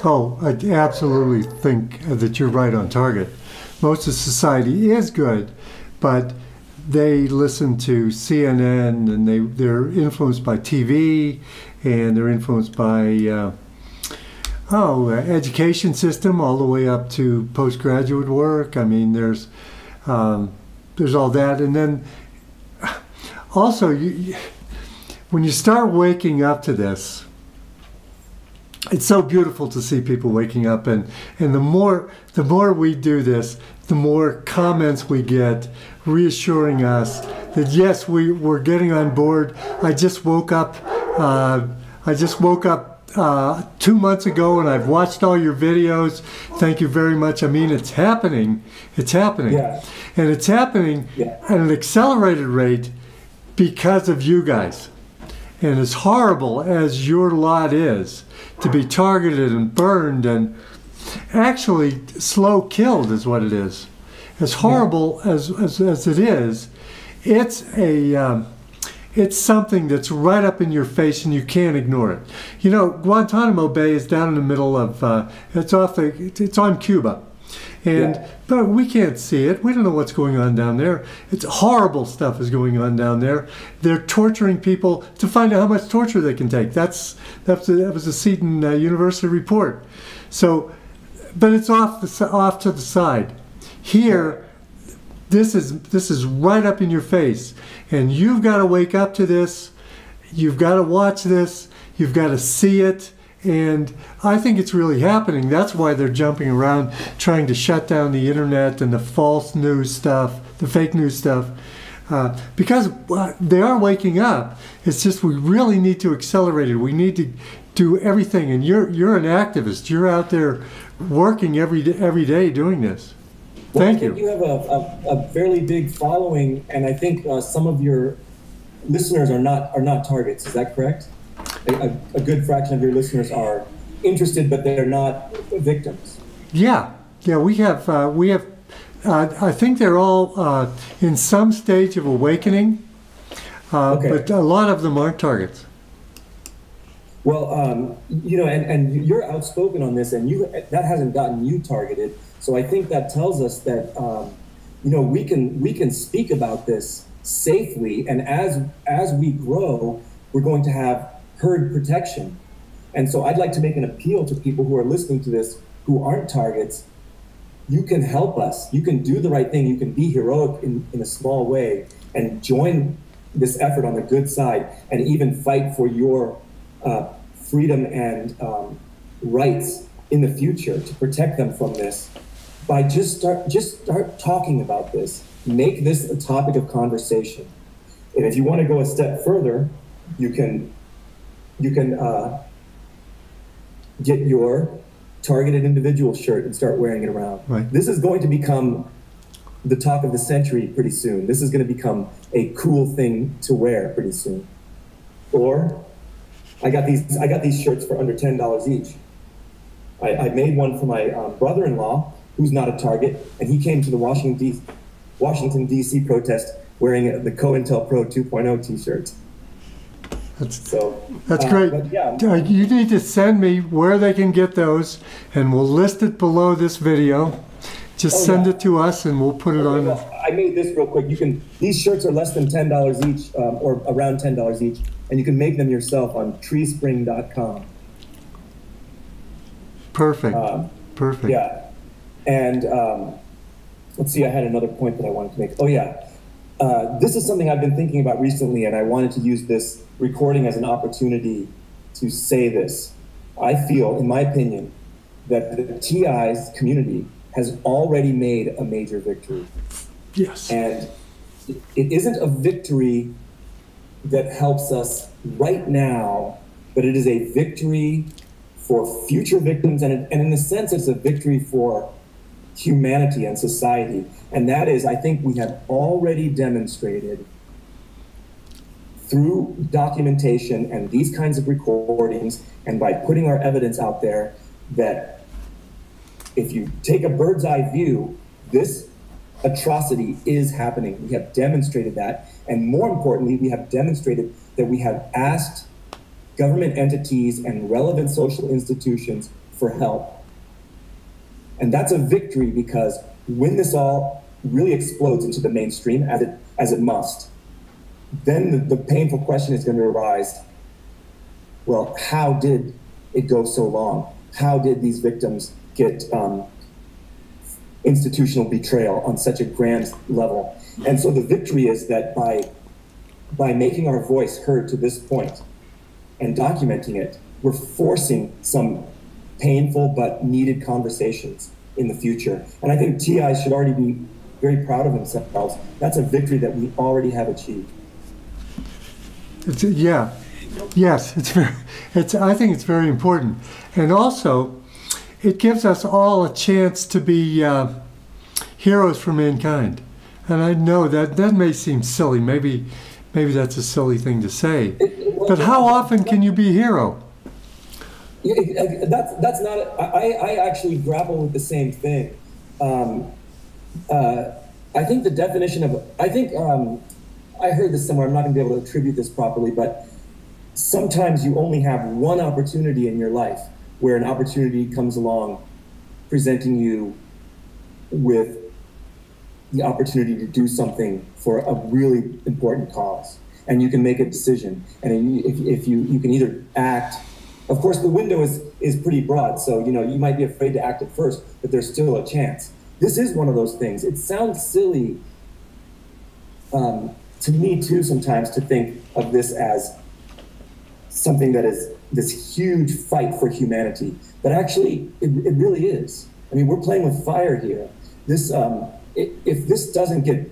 Oh, I absolutely think that you're right on target. Most of society is good, but they listen to CNN and they, they're influenced by TV and they're influenced by, uh, oh, education system all the way up to postgraduate work. I mean, there's, um, there's all that. And then also, you, when you start waking up to this, it's so beautiful to see people waking up and and the more the more we do this the more comments we get reassuring us that yes we we're getting on board i just woke up uh, i just woke up uh, two months ago and i've watched all your videos thank you very much i mean it's happening it's happening Yeah. and it's happening Yeah. at an accelerated rate because of you guys and as horrible as your lot is to be targeted and burned and actually slow killed is what it is. As horrible as, as, as it is, it's a um, it's something that's right up in your face and you can't ignore it. You know, Guantanamo Bay is down in the middle of uh, it's off the it's on Cuba. And Yeah. but we can't see it. We don't know what's going on down there. It's horrible stuff is going on down there. They're torturing people to find out how much torture they can take. That's that's that was a Seton uh, University report. So, but it's off the off to the side. Here, this is this is right up in your face, and you've got to wake up to this. You've got to watch this. You've got to see it. And I think it's really happening. That's why they're jumping around trying to shut down the internet and the false news stuff, the fake news stuff, uh, because uh, they are waking up. It's just we really need to accelerate it. We need to do everything. And you're you're an activist. You're out there working every every day doing this. Well, Thank I think you. you have a, a, a fairly big following, and I think uh, some of your listeners are not are not targets. Is that correct? A, a, a good fraction of your listeners are interested, but they're not victims. Yeah, yeah, we have uh, we have. Uh, I think they're all uh, in some stage of awakening, uh, Okay. but a lot of them aren't targets. Well, um, you know, and, and you're outspoken on this, and you that hasn't gotten you targeted. So I think that tells us that um, you know we can we can speak about this safely, and as as we grow, we're going to have herd protection. And so I'd like to make an appeal to people who are listening to this who aren't targets. You can help us. You can do the right thing. You can be heroic in, in a small way and join this effort on the good side and even fight for your uh, freedom and um, rights in the future to protect them from this by just start just start talking about this make this a topic of conversation and if you want to go a step further you can you can uh, get your targeted individual shirt and start wearing it around Right. this is going to become the talk of the century pretty soon this is going to become a cool thing to wear pretty soon or I got these. I got these shirts for under ten dollars each. I, I made one for my um, brother-in-law, who's not a target, and he came to the Washington D.C. protest wearing the COINTELPRO 2.0 T-shirt. That's So that's uh, great. yeah, Uh, you need to send me where they can get those, and we'll list it below this video. Just Oh, send yeah. it to us, and we'll put it on. Well, I made this real quick. You can. These shirts are less than ten dollars each, um, or around ten dollars each. and you can make them yourself on teespring.com. Perfect. Um, Perfect. yeah. And um, let's see, I had another point that I wanted to make. Oh, yeah. Uh, this is something I've been thinking about recently, and I wanted to use this recording as an opportunity to say this. I feel, in my opinion, that the TI's community has already made a major victory. Yes. And it isn't a victory that helps us right now, but it is a victory for future victims. And, and in a sense, it's a victory for humanity and society. And that is, I think we have already demonstrated through documentation and these kinds of recordings and by putting our evidence out there that if you take a bird's eye view, this atrocity is happening. We have demonstrated that. And more importantly, we have demonstrated that we have asked government entities and relevant social institutions for help. And that's a victory because when this all really explodes into the mainstream, as it, as it must, then the, the painful question is going to arise well, how did it go so long? How did these victims get um, institutional betrayal on such a grand level? And so the victory is that by by making our voice heard to this point and documenting it, we're forcing some painful but needed conversations in the future. And I think TI should already be very proud of themselves. That's a victory that we already have achieved. It's, yeah, yes, it's very, it's, I think it's very important. And also, it gives us all a chance to be uh, heroes for mankind. And I know that that may seem silly. Maybe, maybe that's a silly thing to say. But how often can you be a hero? Yeah, that's that's not. I I actually grapple with the same thing. Um, uh, I think the definition of I think um, I heard this somewhere. I'm not going to be able to attribute this properly, but sometimes you only have one opportunity in your life where an opportunity comes along, presenting you with the opportunity to do something for a really important cause, and you can make a decision. And if, if you you can either act of course, the window is, is pretty broad, so you know you might be afraid to act at first, but there's still a chance. This is one of those things. It sounds silly um, to me too sometimes to think of this as something that is this huge fight for humanity, but actually it, it really is. I mean, we're playing with fire here. This, um, it, if this doesn't get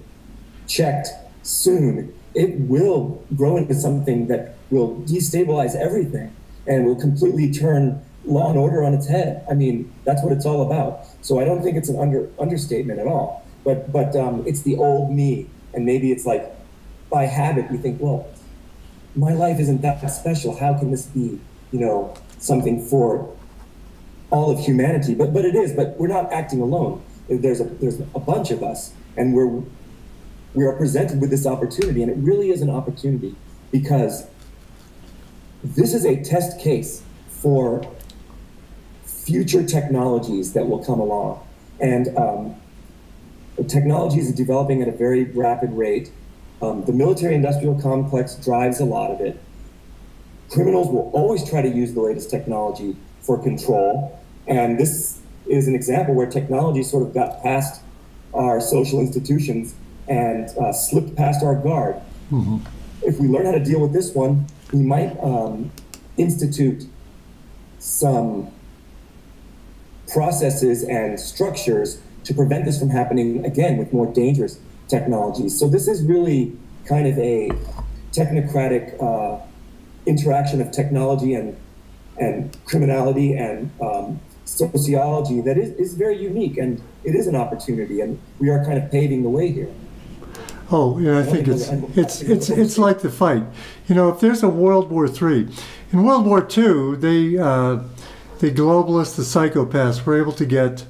checked soon, it will grow into something that will destabilize everything and will completely turn law and order on its head. I mean, that's what it's all about. So I don't think it's an under understatement at all. But but um, it's the old me, and maybe it's like by habit we think, well, my life isn't that special. How can this be, you know, something for all of humanity? But but it is. But we're not acting alone. There's a there's a bunch of us, and we're we are presented with this opportunity, and it really is an opportunity because this is a test case for future technologies that will come along. And um, technologies are developing at a very rapid rate. Um, the military industrial complex drives a lot of it. Criminals will always try to use the latest technology for control. And this is an example where technology sort of got past our social institutions and uh, slipped past our guard. Mm-hmm. If we learn how to deal with this one, we might um, institute some processes and structures to prevent this from happening again with more dangerous technologies. So this is really kind of a technocratic uh, interaction of technology and and criminality and um, sociology that is, is very unique and it is an opportunity and we are kind of paving the way here. Oh, yeah, I think it's it's it's it's like the fight. You know, if there's a World War III, in World War II, they uh, the globalists, the psychopaths, were able to get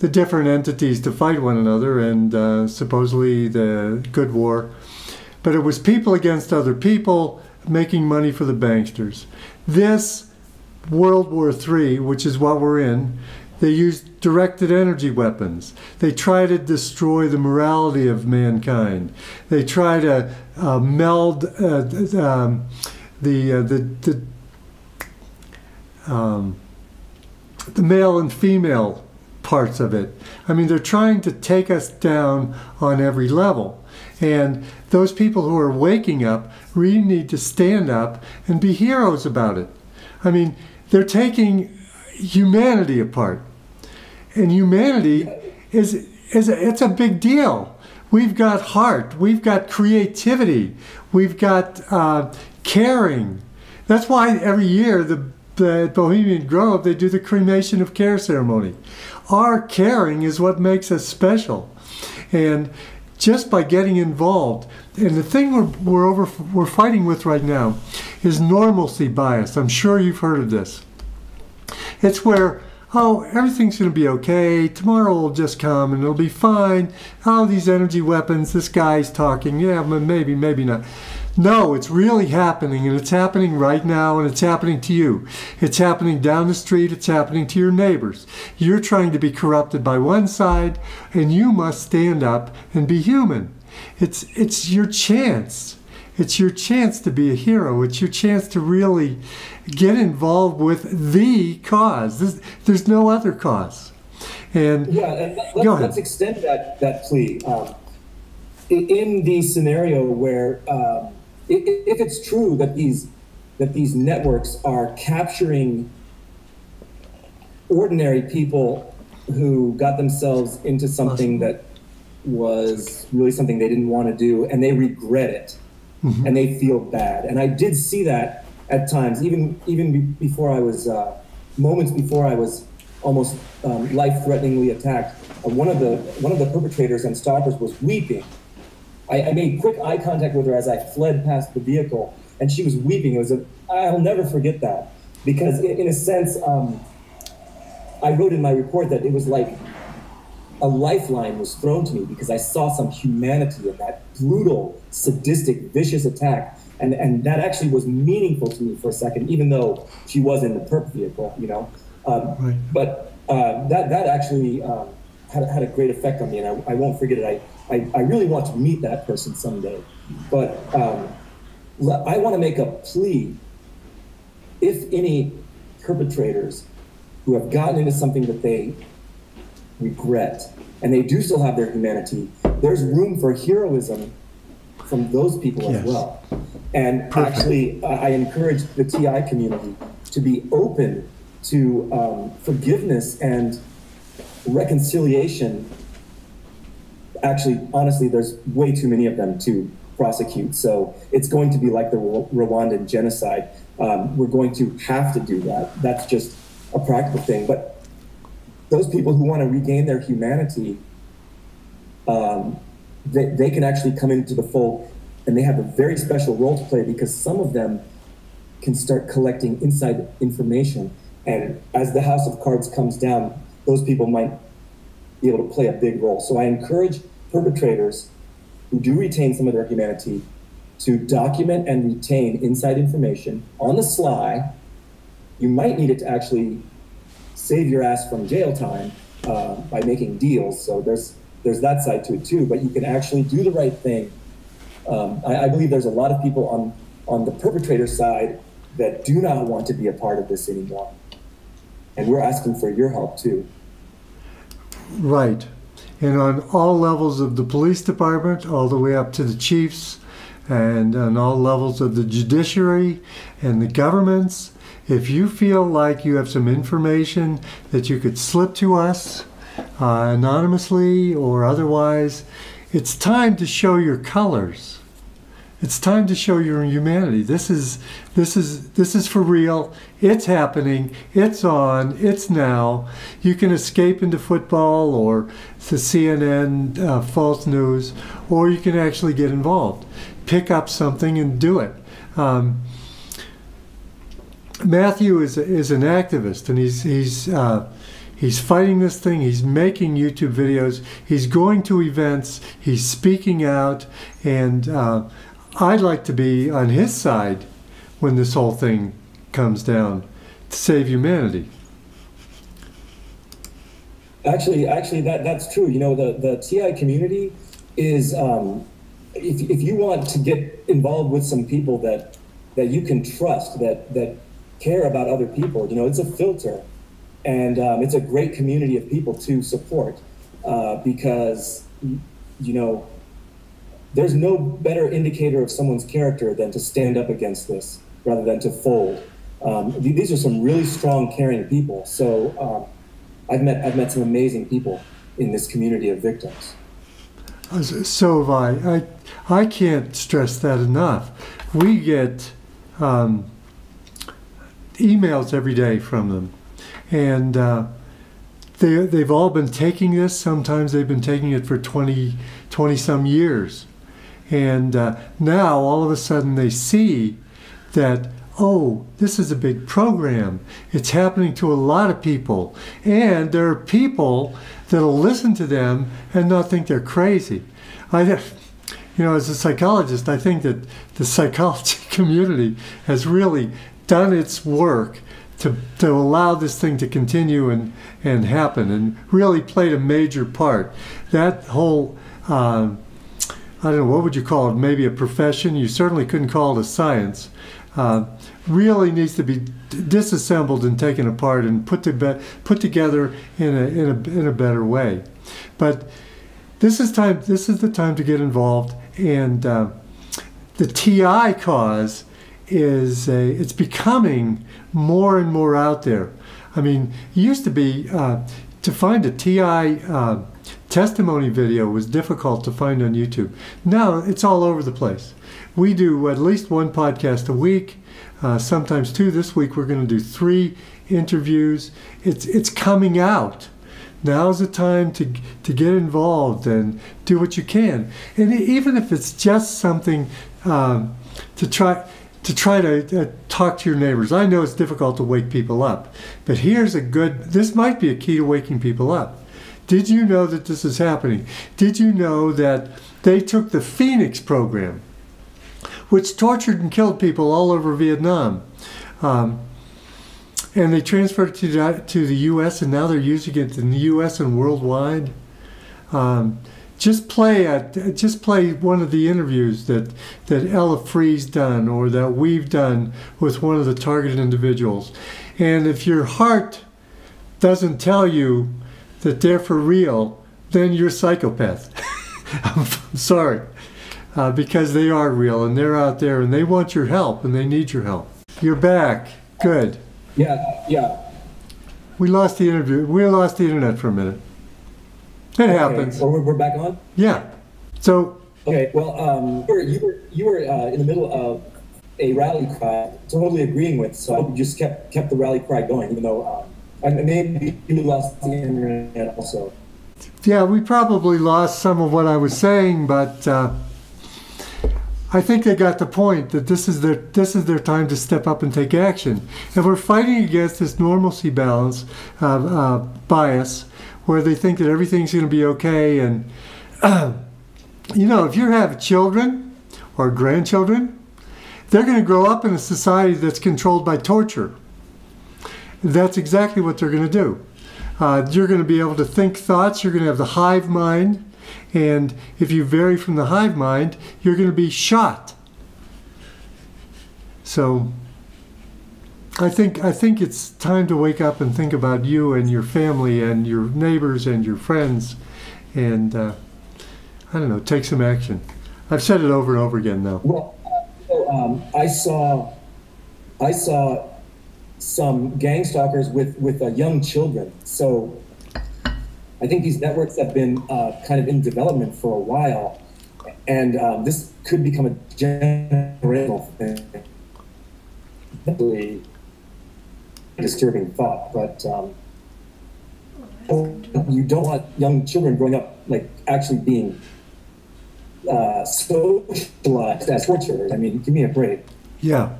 the different entities to fight one another, and uh, supposedly the good war. But it was people against other people, making money for the banksters. This World War III, which is what we're in, They use directed energy weapons. They try to destroy the morality of mankind. They try to uh, meld uh, um, the, uh, the, the, um, the male and female parts of it. I mean, they're trying to take us down on every level. And those people who are waking up really need to stand up and be heroes about it. I mean, they're taking humanity apart. And humanity is, is a, it's a big deal. We've got heart, we've got creativity, we've got uh, caring. That's why every year the, the Bohemian Grove they do the cremation of care ceremony. Our caring is what makes us special, and just by getting involved. And the thing we're, we're over we're fighting with right now is normalcy bias. I'm sure you've heard of this. It's where oh, everything's going to be okay. Tomorrow will just come and it'll be fine. Oh, these energy weapons, this guy's talking. Yeah, maybe, maybe not. No, it's really happening, and it's happening right now, and it's happening to you. It's happening down the street, it's happening to your neighbors. You're trying to be corrupted by one side, and you must stand up and be human. It's, it's your chance. It's your chance to be a hero. It's your chance to really get involved with the cause. There's, there's no other cause. And yeah, and let's, let's extend that that plea. Um, in the scenario where, um, if it's true that these that these networks are capturing ordinary people who got themselves into something that was really something they didn't want to do, and they regret it mm-hmm. and they feel bad. And I did see that at times, even even before I was uh, moments before I was almost um, life-threateningly attacked. Uh, one of the one of the perpetrators and stoppers was weeping. I, I, made quick eye contact with her as I fled past the vehicle, and she was weeping. It was a I'll never forget that because in, in a sense, um, I wrote in my report that it was like a lifeline was thrown to me because I saw some humanity in that brutal, sadistic, vicious attack. And, and that actually was meaningful to me for a second, even though she was in the perp vehicle, you know. Um, right. But uh, that, that actually um, had, had a great effect on me, and I, I won't forget it. I, I, I really want to meet that person someday. But um, I want to make a plea if any perpetrators who have gotten into something that they regret, and they do still have their humanity, there's room for heroism from those people yes. as well. And Perfect. actually, I encourage the TI community to be open to um, forgiveness and reconciliation. Actually, honestly, there's way too many of them to prosecute. So it's going to be like the Rwandan genocide. Um, we're going to have to do that. That's just a practical thing. But those people who want to regain their humanity, um, they, they can actually come into the fold and they have a very special role to play because some of them can start collecting inside information. And as the house of cards comes down, those people might be able to play a big role. So I encourage perpetrators who do retain some of their humanity to document and retain inside information on the sly. You might need it to actually save your ass from jail time uh, by making deals. So there's there's that side to it too. But you can actually do the right thing. Um, I, I, believe there's a lot of people on on the perpetrator side that do not want to be a part of this anymore, and we're asking for your help too. Right, and on all levels of the police department, all the way up to the chiefs, and on all levels of the judiciary and the governments if you feel like you have some information that you could slip to us uh, anonymously or otherwise, it's time to show your colors. It's time to show your humanity. This is this is this is for real. It's happening. It's on. It's now. You can escape into football or the CNN uh, false news, or you can actually get involved. Pick up something and do it. Um, Matthew is is an activist, and he's he's uh, he's fighting this thing. He's making YouTube videos. He's going to events. He's speaking out, and uh, I'd like to be on his side when this whole thing comes down to save humanity. Actually, actually, that that's true. You know, the the TI community is um, if if you want to get involved with some people that that you can trust that that care about other people, you know, it's a filter, and um, it's a great community of people to support uh, because you know there's no better indicator of someone's character than to stand up against this rather than to fold. Um, these are some really strong, caring people. So um, I've met I've met some amazing people in this community of victims. So have I. I, I can't stress that enough. We get um, emails every day from them, and uh, they they've all been taking this. Sometimes they've been taking it for 20, 20 some years, and uh, now all of a sudden they see that oh, this is a big program. It's happening to a lot of people. And there are people that'll listen to them and not think they're crazy. I, you know, as a psychologist, I think that the psychology community has really done its work to, to allow this thing to continue and, and happen and really played a major part. That whole, uh, I don't know, what would you call it? Maybe a profession. You certainly couldn't call it a science. Uh, really needs to be disassembled and taken apart and put to put together in a, in a in a better way. But this is time. This is the time to get involved. And uh, the TI cause is a, it's becoming more and more out there. I mean, it used to be uh, to find a TI uh, testimony video was difficult to find on YouTube. Now it's all over the place. We do at least one podcast a week uh, sometimes two. This week we're going to do three interviews. It's it's coming out. Now's the time to to get involved and do what you can. And even if it's just something um, to try to try to uh, talk to your neighbors. I know it's difficult to wake people up, but here's a good. This might be a key to waking people up. Did you know that this is happening? Did you know that they took the Phoenix program? which tortured and killed people all over Vietnam. Um, and they transferred it to the, to the U.S. and now they're using it in the U.S. and worldwide. Um, just play at, just play one of the interviews that that Ella Free's done or that we've done with one of the targeted individuals, and if your heart doesn't tell you that they're for real, then you're a psychopath. I'm sorry uh, because they are real and they're out there and they want your help and they need your help. You're back. Good. Yeah, yeah. We lost the interview. We lost the internet for a minute. It okay. happens. Well, we're back on. Yeah. So. Okay. Well, um, you were you were, you were uh, in the middle of a rally cry, totally agreeing with. So I you just kept kept the rally cry going, even though um, and maybe you lost the internet also. Yeah, we probably lost some of what I was saying, but. Uh, I think they got the point that this is their this is their time to step up and take action. And we're fighting against this normalcy balance uh, uh, bias, where they think that everything's going to be okay. And uh, you know, if you have children or grandchildren, they're going to grow up in a society that's controlled by torture. That's exactly what they're going to do. Uh, you're going to be able to think thoughts. You're going to have the hive mind and if you vary from the hive mind, you're going to be shot. So I think I think it's time to wake up and think about you and your family and your neighbors and your friends, and uh, I don't know, take some action. I've said it over and over again now. Well, um, I saw I saw some gang stalkers with with uh, young children. So I think these networks have been uh, kind of in development for a while, and um, this could become a generational thing. Disturbing thought, but um, you don't want young children growing up like actually being uh, socialized as torturers. I mean, give me a break. Yeah.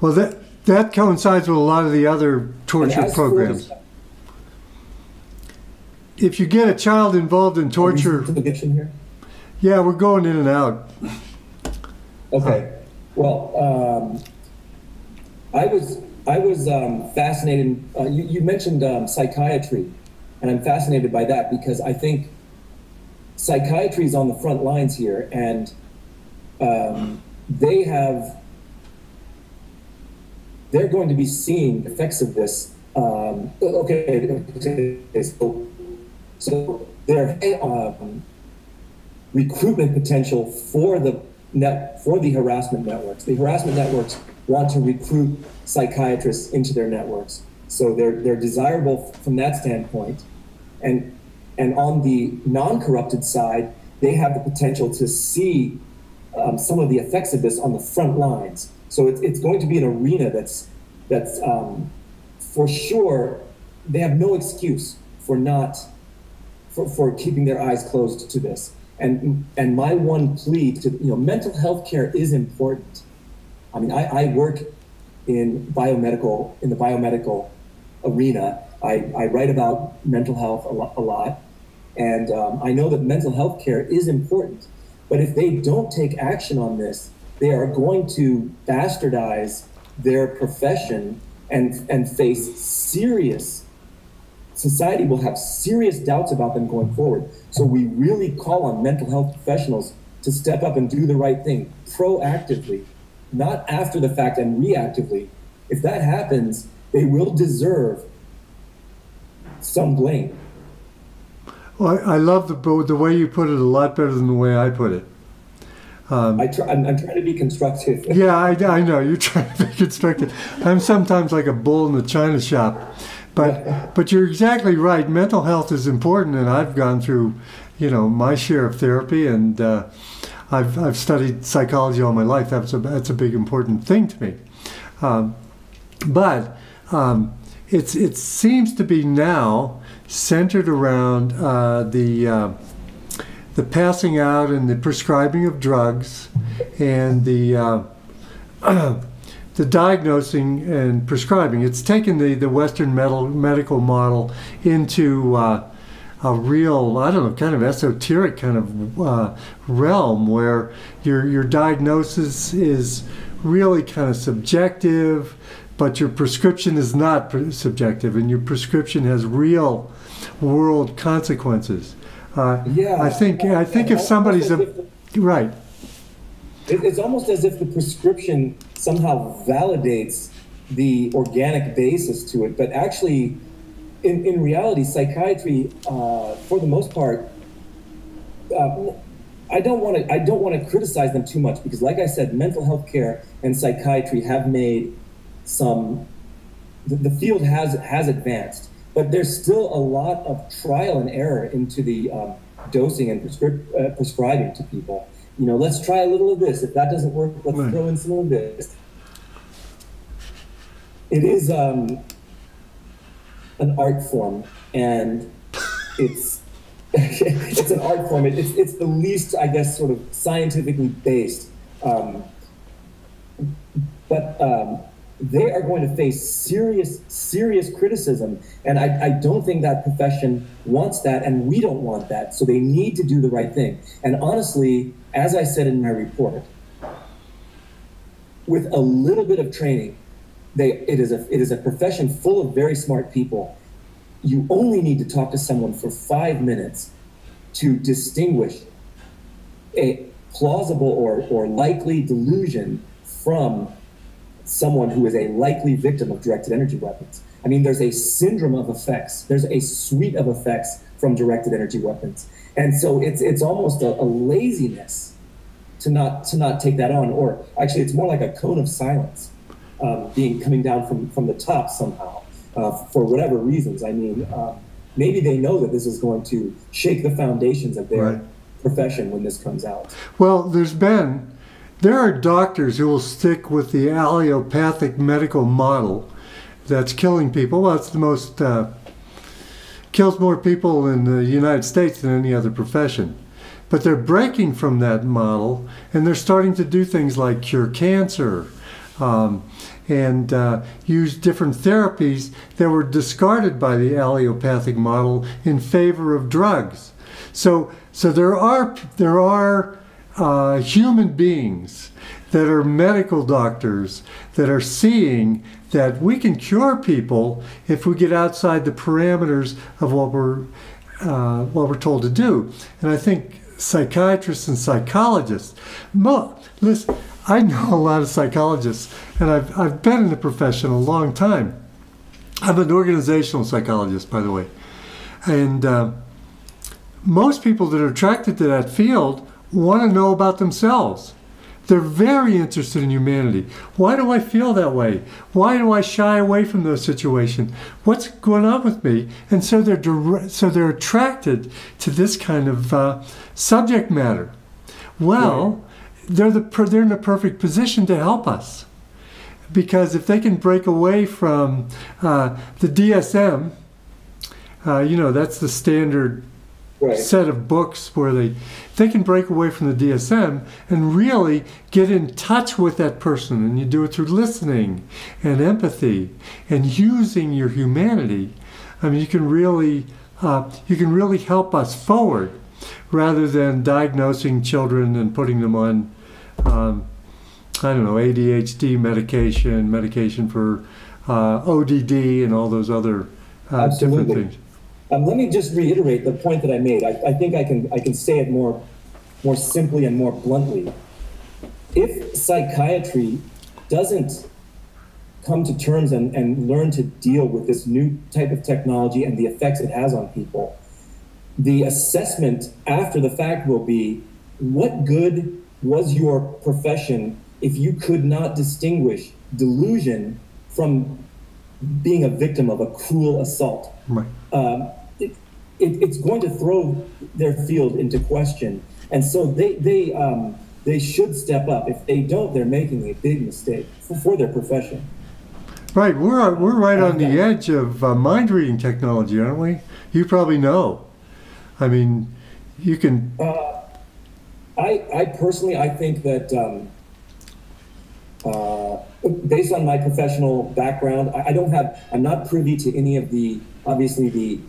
Well, that that coincides with a lot of the other torture programs if you get a child involved in torture, yeah, we're going in and out. Okay. Well, um, I was I was um, fascinated. Uh, you, you, mentioned um, psychiatry, and I'm fascinated by that because I think psychiatry is on the front lines here, and um, they have they're going to be seeing effects of this. Um, okay, so, so their um, recruitment potential for the net for the harassment networks. The harassment networks want to recruit psychiatrists into their networks, so they're they're desirable from that standpoint, and and on the non-corrupted side, they have the potential to see um, some of the effects of this on the front lines. So it's, it's going to be an arena that's that's um, for sure they have no excuse for not for, for keeping their eyes closed to this. And and my one plea to you know mental health care is important. I mean I, I work in biomedical in the biomedical arena. I, I write about mental health a lot, a lot and um, I know that mental health care is important. But if they don't take action on this, they are going to bastardize their profession and, and face serious, society will have serious doubts about them going forward. So we really call on mental health professionals to step up and do the right thing proactively, not after the fact and reactively. If that happens, they will deserve some blame. Well, I, I love the the way you put it a lot better than the way I put it. Um, I try, I'm, trying to be constructive. yeah, I, I know you're trying to be constructive. I'm sometimes like a bull in the china shop, but but you're exactly right. Mental health is important, and I've gone through, you know, my share of therapy, and uh, I've I've studied psychology all my life. That's a that's a big important thing to me. Um, but um, it's it seems to be now centered around uh, the uh, the passing out and the prescribing of drugs and the uh, the diagnosing and prescribing. It's taken the, the Western medical medical model into uh, a real, I don't know, kind of esoteric kind of uh, realm where your your diagnosis is really kind of subjective, but your prescription is not subjective, and your prescription has real world consequences. Uh, yeah, I think I think if somebody's a right, it's almost as if the prescription somehow validates the organic basis to it, but actually, in, in reality, psychiatry, uh, for the most part, uh, I don't want to I don't want to criticize them too much because, like I said, mental health care and psychiatry have made some. The, the field has has advanced, but there's still a lot of trial and error into the um, dosing and prescri- uh, prescribing to people. You know, let's try a little of this. If that doesn't work, let's right. throw in some of this. It is um, an art form, and it's it's an art form. It's it's the least, I guess, sort of scientifically based. Um, but um, they are going to face serious, serious criticism. And I, I, don't think that profession wants that, and we don't want that. So they need to do the right thing. And honestly, as I said in my report, with a little bit of training, they, it, is a, it is a profession full of very smart people. You only need to talk to someone for five minutes to distinguish a plausible or, or likely delusion from someone who is a likely victim of directed energy weapons. I mean, there's a syndrome of effects. There's a suite of effects from directed energy weapons, and so it's it's almost a, a laziness to not to not take that on, or actually, it's more like a cone of silence um, being coming down from from the top somehow uh, for whatever reasons. I mean, um, maybe they know that this is going to shake the foundations of their right. profession when this comes out. Well, there's been there are doctors who will stick with the allopathic medical model that's killing people. Well, it's the most, uh, kills more people in the United States than any other profession. But they're breaking from that model and they're starting to do things like cure cancer um, and uh, use different therapies that were discarded by the allopathic model in favor of drugs. So, so there are, there are uh, human beings that are medical doctors that are seeing that we can cure people if we get outside the parameters of what we're uh, what we're told to do. And I think psychiatrists and psychologists, listen, I know a lot of psychologists, and I've, I've been in the profession a long time. I'm an organizational psychologist, by the way. And uh, most people that are attracted to that field want to know about themselves. They're very interested in humanity. Why do I feel that way? Why do I shy away from those situations? What's going on with me? And so they're dire- so they're attracted to this kind of uh, subject matter. Well, they're the they're in the perfect position to help us. Because if they can break away from uh, the DSM, uh, you know that's the standard Right. set of books where they they can break away from the DSM and really get in touch with that person. And you do it through listening and empathy and using your humanity. I mean you can really uh, you can really help us forward rather than diagnosing children and putting them on um, I don't know ADHD medication medication for uh, ODD and all those other uh, different things Um, let me just reiterate the point that I made. I, I think I can I can say it more more simply and more bluntly. If psychiatry doesn't come to terms and, and learn to deal with this new type of technology and the effects it has on people, the assessment after the fact will be what good was your profession if you could not distinguish delusion from being a victim of a cruel assault? right um, it, it, it's going to throw their field into question. And so they, they, um, they should step up. If they don't, they're making a big mistake for, for their profession. Right, we're we're right on the edge of uh, mind reading technology, aren't we? You probably know. I mean, you can. I, I personally, I think that um, uh, based on my professional background, I, I don't have, I'm not privy to any of the, obviously the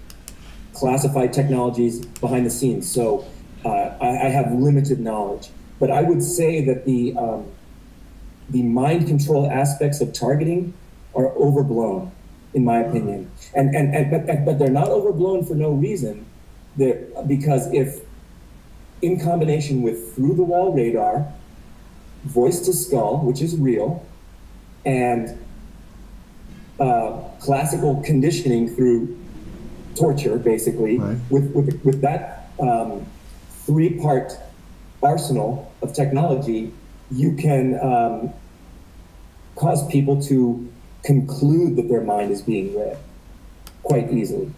classified technologies behind the scenes. So uh, I, I have limited knowledge. But I would say that the um, the mind control aspects of targeting are overblown, in my opinion. And and, and but, but they're not overblown for no reason. They're, because if in combination with through the wall radar, voice to skull, which is real, and uh, classical conditioning through torture, basically, Right. with, with, with that um, three part arsenal of technology, you can um, cause people to conclude that their mind is being read quite easily.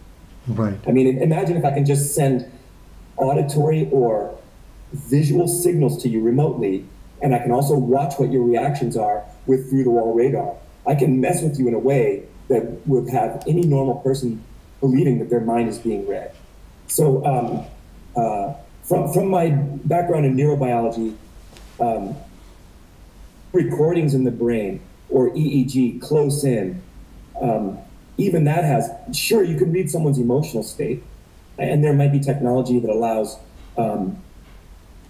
Right, I mean, imagine if I can just send auditory or visual signals to you remotely, and I can also watch what your reactions are with through the wall radar. I can mess with you in a way that would have any normal person believing that their mind is being read. So, um, uh, from, from my background in neurobiology, um, recordings in the brain or EEG close in, um, even that has, sure, you can read someone's emotional state, and there might be technology that allows um,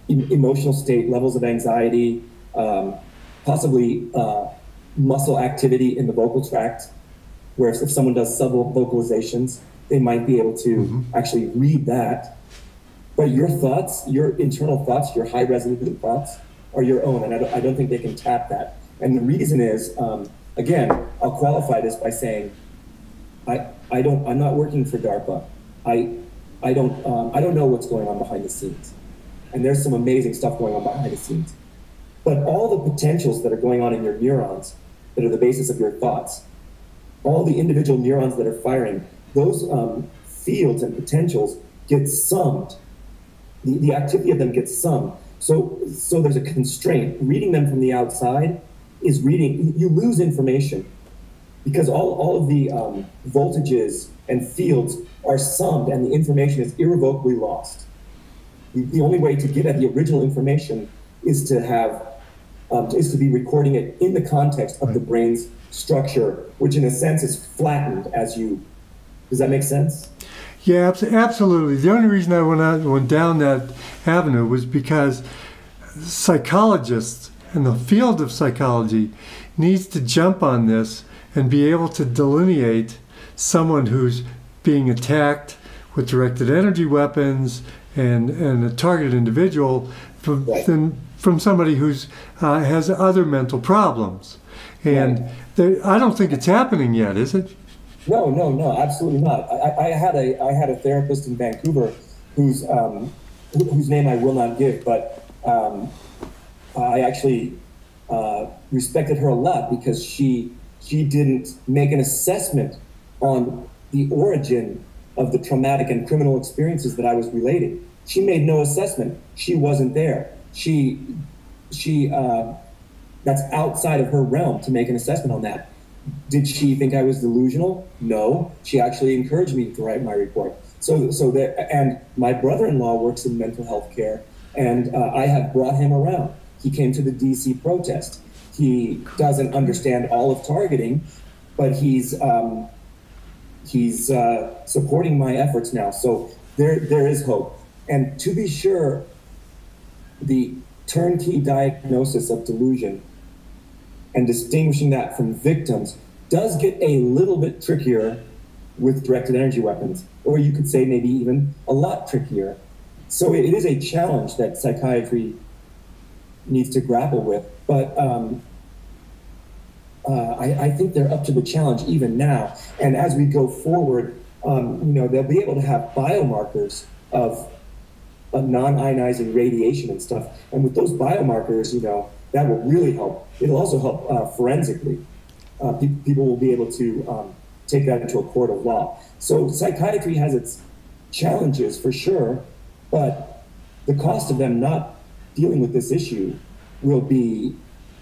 emotional state, levels of anxiety, um, possibly uh, muscle activity in the vocal tract, where if, someone does sub vocalizations, they might be able to actually read that. But your thoughts, your internal thoughts, your high resolution thoughts are your own, and I don't, I don't think they can tap that. And the reason is, um, again, I'll qualify this by saying, I, I don't, I'm not working for DARPA. I, I don't, um, I don't know what's going on behind the scenes, and there's some amazing stuff going on behind the scenes. But all the potentials that are going on in your neurons, that are the basis of your thoughts, all the individual neurons that are firing, those um, fields and potentials get summed. The, the activity of them gets summed. So, so there's a constraint. Reading them from the outside is reading, you lose information because all, all of the um, voltages and fields are summed and the information is irrevocably lost. The, the only way to get at the original information is to have um, is to be recording it in the context of the brain's structure, which in a sense is flattened as you. Does that make sense? Yeah, abs- absolutely. The only reason I went out, went down that avenue was because psychologists and the field of psychology needs to jump on this and be able to delineate someone who's being attacked with directed energy weapons and, and a targeted individual from, Right. than from somebody who's uh, has other mental problems. And Right. I don't think it's happening yet, is it? No, no, no, absolutely not. I, I- had a I had a therapist in Vancouver whose um, wh- whose name I will not give, but um, I actually uh, respected her a lot because she she didn't make an assessment on the origin of the traumatic and criminal experiences that I was relating. She made no assessment. She wasn't there. She she uh, that's outside of her realm to make an assessment on that. Did she think I was delusional? No. She actually encouraged me to write my report. So, so that, and my brother-in-law works in mental health care, and uh, I have brought him around. He came to the DC protest. He doesn't understand all of targeting, but he's um, he's uh, supporting my efforts now. So there, there is hope. And to be sure, the turnkey diagnosis of delusion and distinguishing that from victims does get a little bit trickier with directed energy weapons, or you could say maybe even a lot trickier. So it is a challenge that psychiatry needs to grapple with. But um, uh, I, I think they're up to the challenge even now. And as we go forward, um, you know, they'll be able to have biomarkers of uh, non-ionizing radiation and stuff. And with those biomarkers, you know, that will really help. It'll also help uh, forensically. Uh, pe- people will be able to um, take that into a court of law. So psychiatry has its challenges for sure, but the cost of them not dealing with this issue will be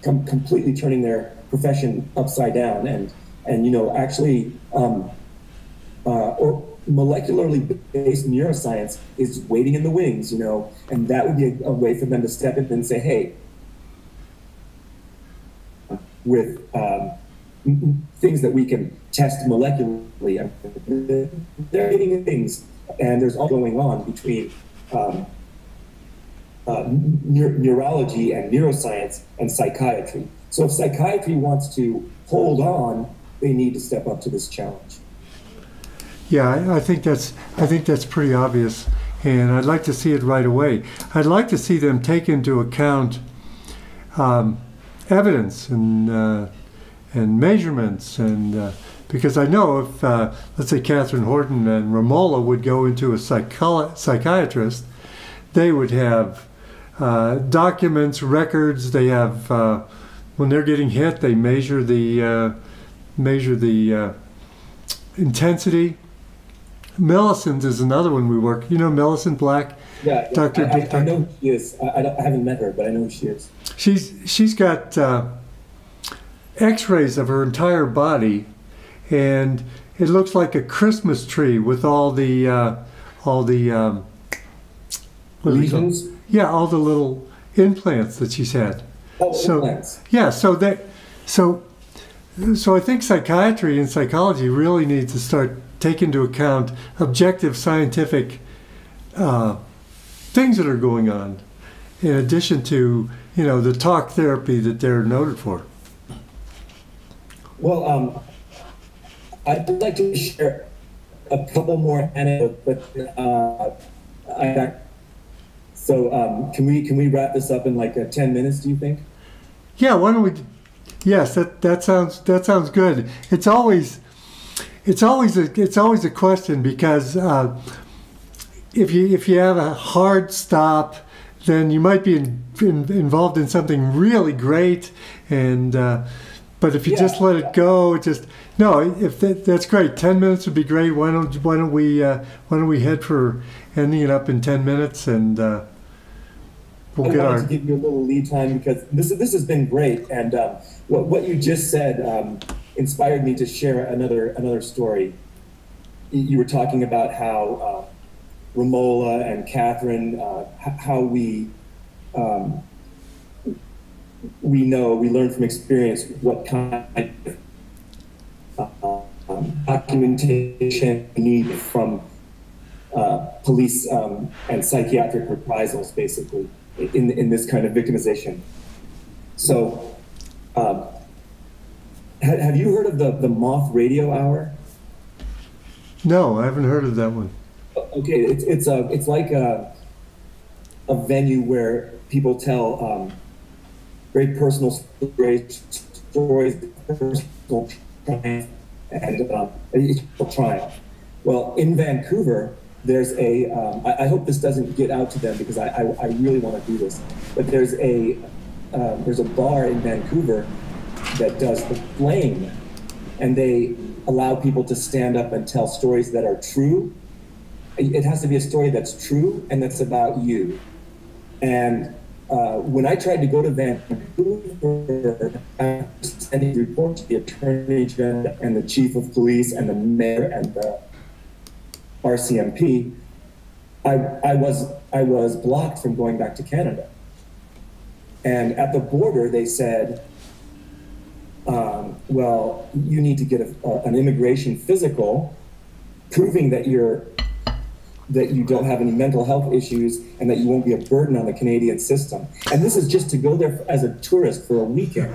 com- completely turning their profession upside down and and you know actually um, uh, or molecularly based neuroscience is waiting in the wings, you know, and that would be a, a way for them to step in and say, hey, with um, things that we can test molecularly, they're hitting things, and there's all going on between um, uh, neur- neurology and neuroscience and psychiatry. So if psychiatry wants to hold on, they need to step up to this challenge. Yeah, I, think that's I think that's pretty obvious, and I'd like to see it right away. I'd like to see them take into account um, evidence and uh, and measurements, and uh, because I know if uh, let's say Katherine Horton and Romola would go into a psycholo- psychiatrist, they would have uh, documents, records. They have uh, when they're getting hit, they measure the uh, measure the uh, intensity. Millicent is another one we work. You know Millicent Black. Yeah. Dr. I, I, I know who she is. I, I, haven't met her, but I know who she is. She's she's got uh, X-rays of her entire body, and it looks like a Christmas tree with all the uh, all the um, what do they call- Lesions? Yeah, all the little implants that she's had. Oh, So-. Yeah, so that so so I think psychiatry and psychology really need to start taking into account objective scientific uh, things that are going on, in addition to you know the talk therapy that they're noted for. Well, um, I'd like to share a couple more anecdotes, but uh, I. So um, can we can we wrap this up in like uh, ten minutes? Do you think? Yeah, why don't we? Yes, that that sounds that sounds good. It's always it's always a it's always a question because uh, if you if you have a hard stop, then you might be in, in, involved in something really great, and uh, but if you just Yeah. let it go, just no. If that, that's great, ten minutes would be great. Why don't why don't we uh, why don't we head for ending it up in ten minutes and uh, we'll I wanted our to give you a little lead time because this this has been great, and um, what what you just said um, inspired me to share another another story. You you were talking about how uh, Romola and Katherine, uh, how we um, we know we learn from experience what kind of um, documentation we need from uh, police um, and psychiatric reprisals, basically. In in this kind of victimization. So, um, have, have you heard of the the Moth Radio Hour? No, I haven't heard of that one. Okay, it's it's a it's like a a venue where people tell um, very personal stories, stories, personal triumph, and um, triumph. Well, in Vancouver, there's a. Um, I, I, hope this doesn't get out to them because I, I, I really want to do this. But there's a um, there's a bar in Vancouver that does the flame, and they allow people to stand up and tell stories that are true. It has to be a story that's true and that's about you. And uh, when I tried to go to Vancouver, I was sending reports to the attorney general and the chief of police and the mayor and the RCMP. I, I was I was blocked from going back to Canada. And at the border, they said, um, "Well, you need to get a, a, an immigration physical, proving that you're that you don't have any mental health issues and that you won't be a burden on the Canadian system. And this is just to go there as a tourist for a weekend.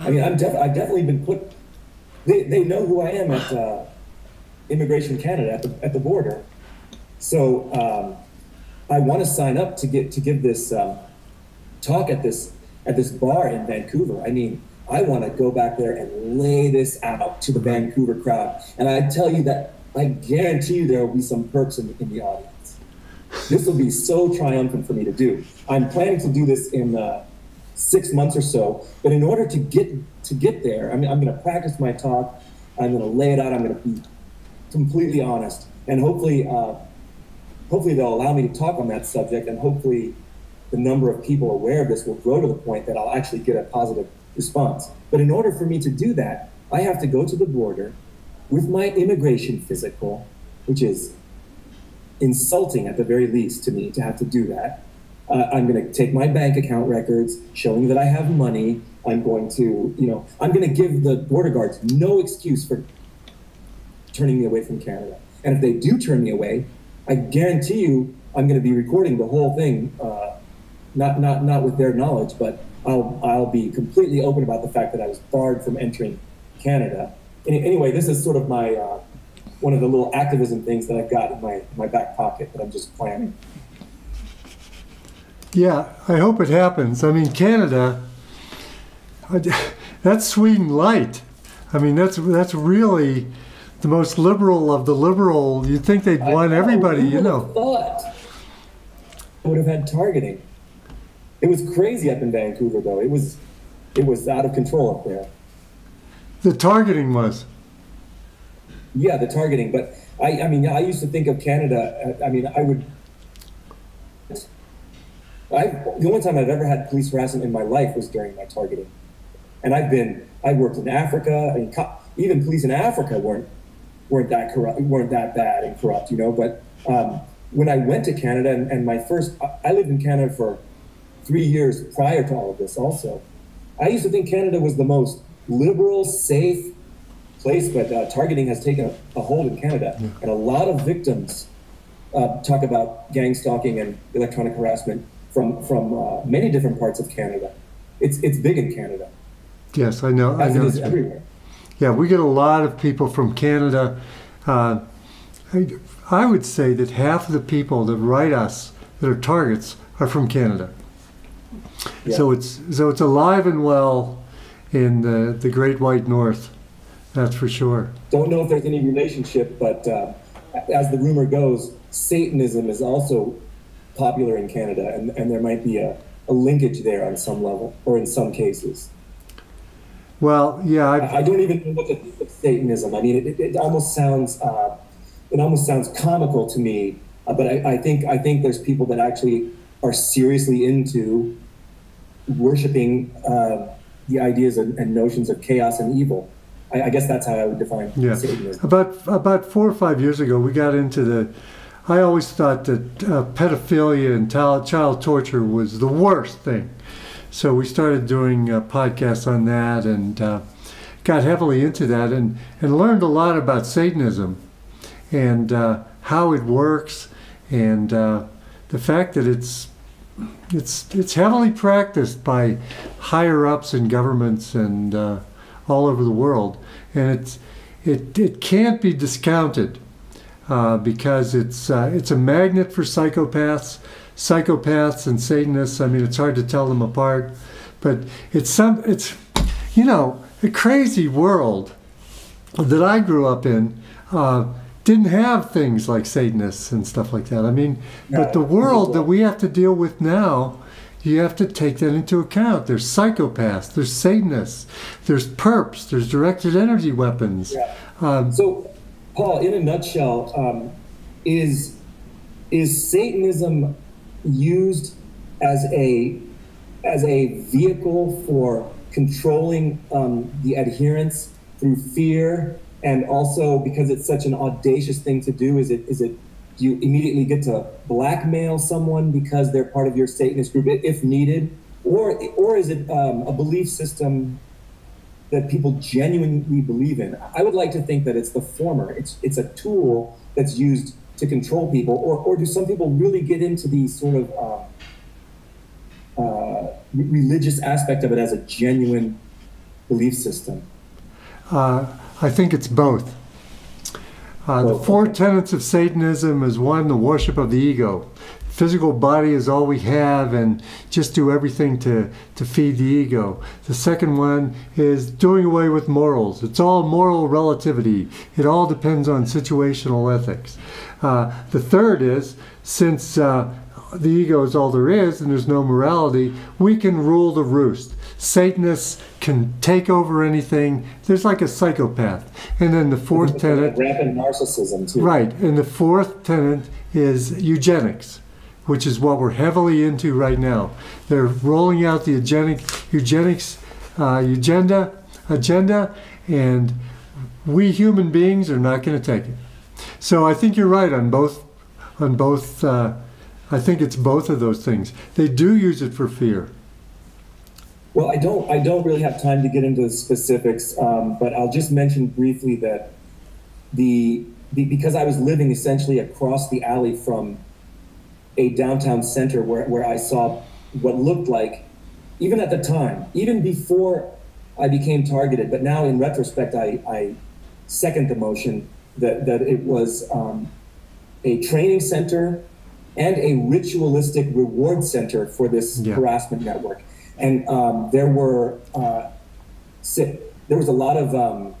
I mean, I'm def- I've definitely been put. They, they know who I am at uh, Immigration Canada at the, at the border. So um, I want to sign up to get to give this uh, talk at this at this bar in Vancouver. I mean, I want to go back there and lay this out to the Vancouver crowd. And I tell you that I guarantee you there will be some perks in, in the audience. This will be so triumphant for me to do. I'm planning to do this in uh, six months or so, but in order to get to get there, I mean, I'm going to practice my talk. I'm going to lay it out. I'm going to be completely honest, and hopefully, uh, hopefully they'll allow me to talk on that subject, and hopefully, the number of people aware of this will grow to the point that I'll actually get a positive response. But in order for me to do that, I have to go to the border with my immigration physical, which is insulting at the very least to me to have to do that. Uh, I'm going to take my bank account records showing that I have money. I'm going to, you know, I'm going to give the border guards no excuse for turning me away from Canada. And if they do turn me away, I guarantee you I'm going to be recording the whole thing, uh, not not not with their knowledge, but I'll I'll be completely open about the fact that I was barred from entering Canada anyway, this is sort of my uh, one of the little activism things that I've got in my my back pocket that I'm just planning. Yeah, I hope it happens. I mean, Canada, that's Sweden light. I mean, that's that's really the most liberal of the liberal. You'd think they'd want everybody, you know. Thought would have had targeting. It was crazy up in Vancouver, though. It was it was out of control up there. The targeting was. Yeah, the targeting. But I, I mean, I used to think of Canada. I mean, I would. I, the only time I've ever had police harassment in my life was during my targeting, and I've been. I worked in Africa. I mean, even police in Africa weren't weren't that corrupt, weren't that bad and corrupt, you know. But um, when I went to Canada, and, and my first, I lived in Canada for three years prior to all of this. Also, I used to think Canada was the most liberal, safe place, but uh, targeting has taken a, a hold in Canada. Yeah. And a lot of victims uh, talk about gang stalking and electronic harassment from, from uh, many different parts of Canada. It's, it's big in Canada. Yes, I know. As I know it is everywhere. Yeah, we get a lot of people from Canada. Uh, I, I would say that half of the people that write us that are targets are from Canada. Yeah. So it's so it's alive and well in the, the Great White North. That's for sure. Don't know if there's any relationship, but uh, as the rumor goes, Satanism is also popular in Canada, and, and there might be a, a linkage there on some level, or in some cases. Well, yeah, I, I don't even know what to think of Satanism. I mean, it, it almost sounds uh, it almost sounds comical to me, uh, but I, I think I think there's people that actually are seriously into worshiping uh, the ideas and, and notions of chaos and evil. I, I, guess that's how I would define yeah. Satanism. About about four or five years ago, we got into the. I always thought that uh, pedophilia and child torture was the worst thing, so we started doing uh, podcasts on that and uh, got heavily into that and and learned a lot about Satanism and uh, how it works and the fact that it's it's it's heavily practiced by higher ups in governments and uh, all over the world, and it's it it can't be discounted uh, because it's uh, it's a magnet for psychopaths, psychopaths and Satanists. I mean, it's hard to tell them apart, but it's some it's you know a crazy world that I grew up in. Uh, didn't have things like Satanists and stuff like that. I mean, no, but the world that we have to deal with now, you have to take that into account. There's psychopaths, there's Satanists, there's perps, there's directed energy weapons. Yeah. Um, so, Paul, in a nutshell, um, is is Satanism used as a as a vehicle for controlling um, the adherents through fear and also because it's such an audacious thing to do is it is it do you immediately get to blackmail someone because they're part of your satanist group if needed? Or or is it um, a belief system that people genuinely believe in? I would like to think that it's the former. It's it's a tool that's used to control people or or do some people really get into the sort of um, uh, religious aspect of it as a genuine belief system uh, I think it's both. Uh, the four tenets of Satanism is one, the worship of the ego. Physical body is all we have, and just do everything to, to feed the ego. The second one is doing away with morals. It's all moral relativity, it all depends on situational ethics. Uh, the third is since uh, the ego is all there is and there's no morality, we can rule the roost. Satanists can take over anything. There's like a psychopath. And then the fourth tenet. Rampant narcissism, too. Right. And the fourth tenet is eugenics, which is what we're heavily into right now. They're rolling out the eugenic, eugenics uh, agenda, agenda, and we human beings are not going to take it. So I think you're right on both. On both, uh, I think it's both of those things. They do use it for fear. Well, I don't. I don't really have time to get into the specifics, um, but I'll just mention briefly that the, the because I was living essentially across the alley from a downtown center where, where I saw what looked like, even at the time, even before I became targeted, but now in retrospect, I, I second the motion that, that it was um, a training center and a ritualistic reward center for this yeah. harassment network and um, there were uh, there was a lot of um,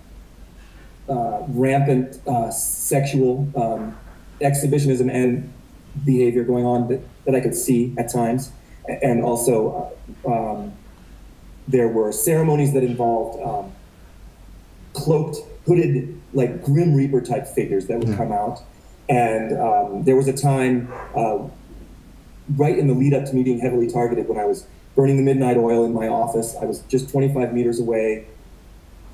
uh, rampant uh, sexual um, exhibitionism and behavior going on that, that, I could see at times, and also um, there were ceremonies that involved um, cloaked, hooded, like Grim Reaper type figures that would mm-hmm. come out, and um, there was a time uh, right in the lead up to me being heavily targeted when I was burning the midnight oil in my office. I was just 25 meters away,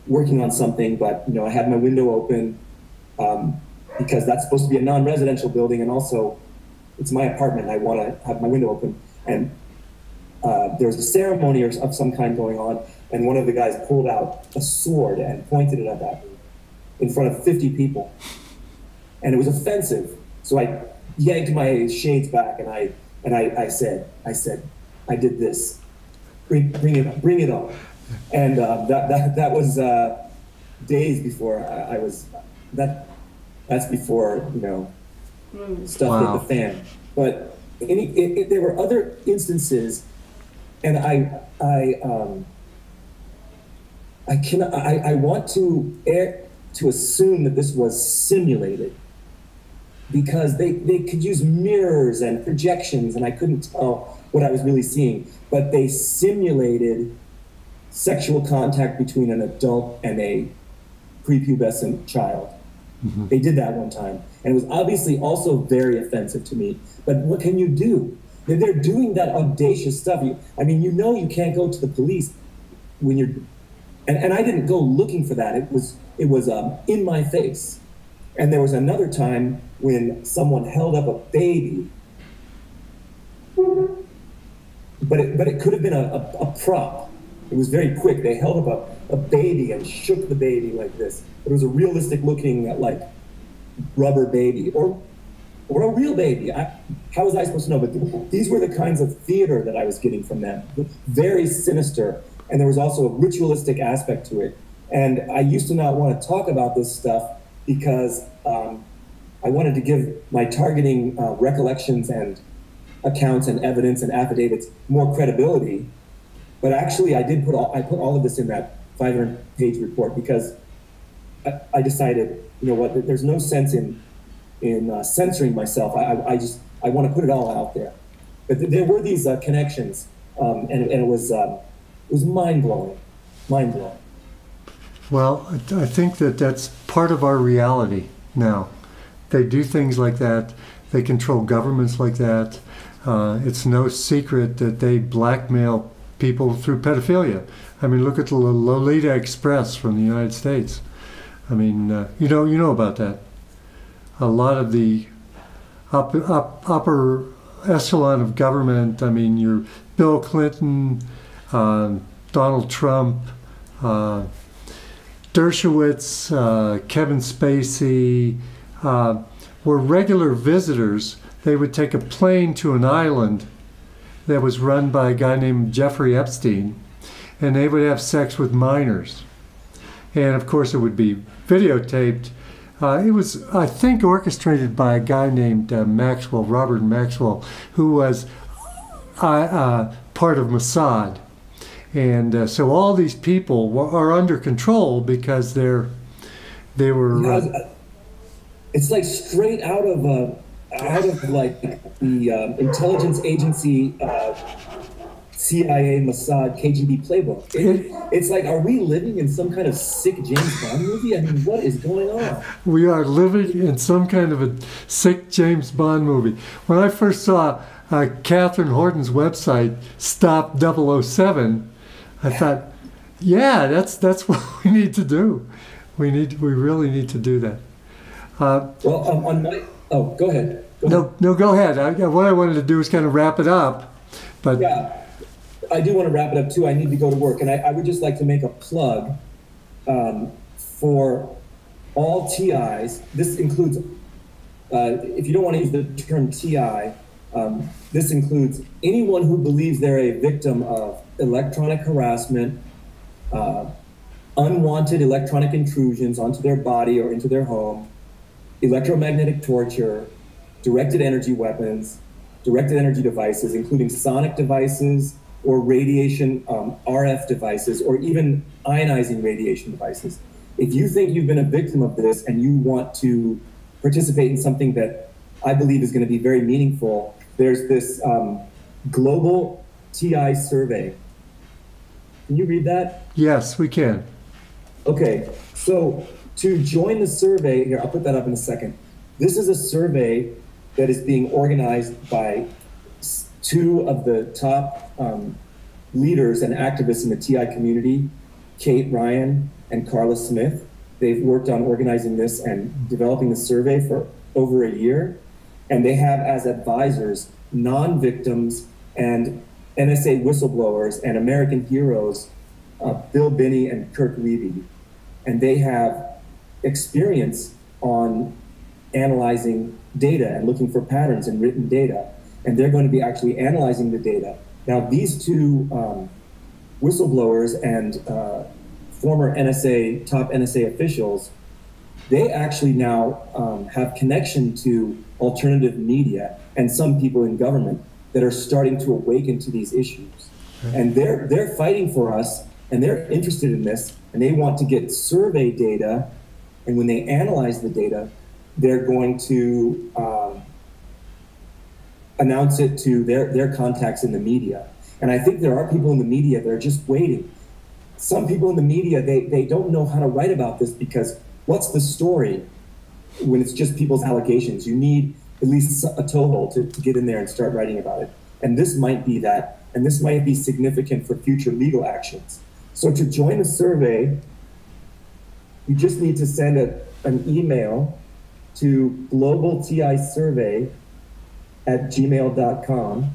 working on something, but you know I had my window open um, because that's supposed to be a non-residential building, and also it's my apartment. I want to have my window open, and uh, there was a ceremony of some kind going on, and one of the guys pulled out a sword and pointed it at me in front of 50 people, and it was offensive. So I yanked my shades back, and I and I, I said, I said, I did this. Bring, bring it, bring it on. And uh, that, that, that was uh, days before I, I, was, that, that's before, you know, stuff wow. hit the fan. But any, it, it, there were other instances, and I, I, um, I can, I, I want to air, to assume that this was simulated because they, they could use mirrors and projections, and I couldn't tell what I was really seeing. But they simulated sexual contact between an adult and a prepubescent child. Mm-hmm. They did that one time. And it was obviously also very offensive to me. But what can you do? They're doing that audacious stuff. You, I mean, you know you can't go to the police when you're and, and I didn't go looking for that. It was it was um, in my face. And there was another time when someone held up a baby but it, but it could have been a, a, a, prop. It was very quick. They held up a, a baby and shook the baby like this. It was a realistic looking like rubber baby, or or a real baby. I, how was I supposed to know? But these were the kinds of theater that I was getting from them. Very sinister. And there was also a ritualistic aspect to it. And I used to not want to talk about this stuff because um, I wanted to give my targeting uh, recollections and accounts and evidence and affidavits more credibility. But actually, I did put all, I put all of this in that 500 page report because I, decided, you know what, there's no sense in in uh, censoring myself. I, I, I, just I want to put it all out there. But th- there were these uh, connections, um, and, and, it was um, it was mind blowing, mind blowing. Well, I think that that's part of our reality now. They do things like that. They control governments like that. Uh, it's no secret that they blackmail people through pedophilia. I mean, look at the Lolita Express from the United States. I mean, uh, you know, you know about that a lot of the up, up, upper echelon of government. I mean, your Bill Clinton, uh, Donald Trump, uh, Dershowitz, uh, Kevin Spacey uh, were regular visitors. They would take a plane to an island that was run by a guy named Jeffrey Epstein, and they would have sex with minors. And of course, it would be videotaped uh, it was, I think, orchestrated by a guy named uh, Maxwell, Robert Maxwell, who was uh, uh part of Mossad. And uh, so all these people were, are under control because they're they were. Uh, it's like straight out of out of like the intelligence agency CIA, Mossad, KGB playbook. It, it's like, are we living in some kind of sick James Bond movie? I mean, what is going on? We are living in some kind of a sick James Bond movie. When I first saw uh, Katherine Horton's website, Stop 007, I thought, yeah, that's that's what we need to do. We need, we really need to do that. Uh, well, um, on my, oh, go ahead. Go no, ahead. no, go ahead. I, what I wanted to do is kind of wrap it up, but yeah. I do want to wrap it up too. I need to go to work, and I, I would just like to make a plug um, for all TIs. This includes, uh, if you don't want to use the term TI, um, this includes anyone who believes they're a victim of electronic harassment, uh, unwanted electronic intrusions onto their body or into their home, electromagnetic torture, directed energy weapons, directed energy devices, including sonic devices, or radiation um, RF devices or even ionizing radiation devices. If you think you've been a victim of this and you want to participate in something that I believe is going to be very meaningful, there's this um, global TI survey. Can you read that? Yes, we can. Okay, so to join the survey, here, I'll put that up in a second. This is a survey that is being organized by two of the top um, leaders and activists in the TI community, Kate Ryan and Carla Smith. They've worked on organizing this and developing the survey for over a year. And they have as advisors non victims and NSA whistleblowers and American heroes, uh, Bill Binney and Kirk Wiebe. And they have experience on analyzing data and looking for patterns in written data and they're going to be actually analyzing the data. Now, these two um, whistleblowers and uh, former NSA, top NSA officials, they actually now um, have connection to alternative media and some people in government that are starting to awaken to these issues. And they're, they're fighting for us and they're interested in this and they want to get survey data. And when they analyze the data, they're going to um, announce it to their, their contacts in the media. And I think there are people in the media that are just waiting. Some people in the media, they, they don't know how to write about this because what's the story when it's just people's allegations? You need at least a toehold to, to get in there and start writing about it. And this might be that, and this might be significant for future legal actions. So to join the survey, you just need to send a, an email to Global TI Survey at gmail.com.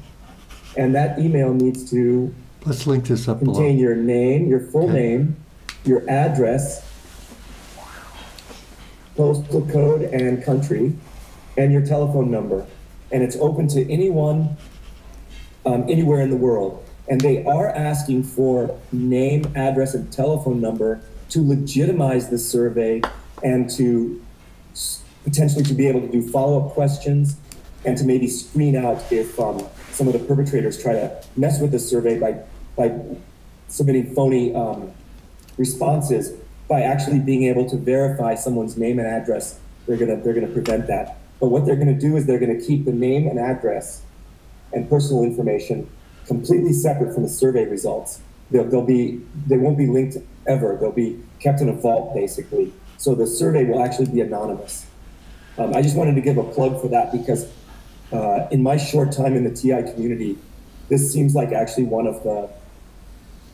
And that email needs to Let's link this up below. contain your name, your full Okay. name, your address, postal code, and country. and your telephone number. And it's open to anyone, um, anywhere in the world. And they are asking for name, address, and telephone number to legitimize the survey and to potentially to be able to do follow-up questions and to maybe screen out if um, some of the perpetrators try to mess with the survey by, by submitting phony um, responses. By actually being able to verify someone's name and address they're gonna they're gonna prevent that. But what they're gonna do is they're gonna keep the name and address and personal information completely separate from the survey results. They'll, they'll be they won't be linked ever. They'll be kept in a vault basically. So the survey will actually be anonymous. Um, i just wanted to give a plug for that because uh, in my short time in the ti community this seems like actually one of the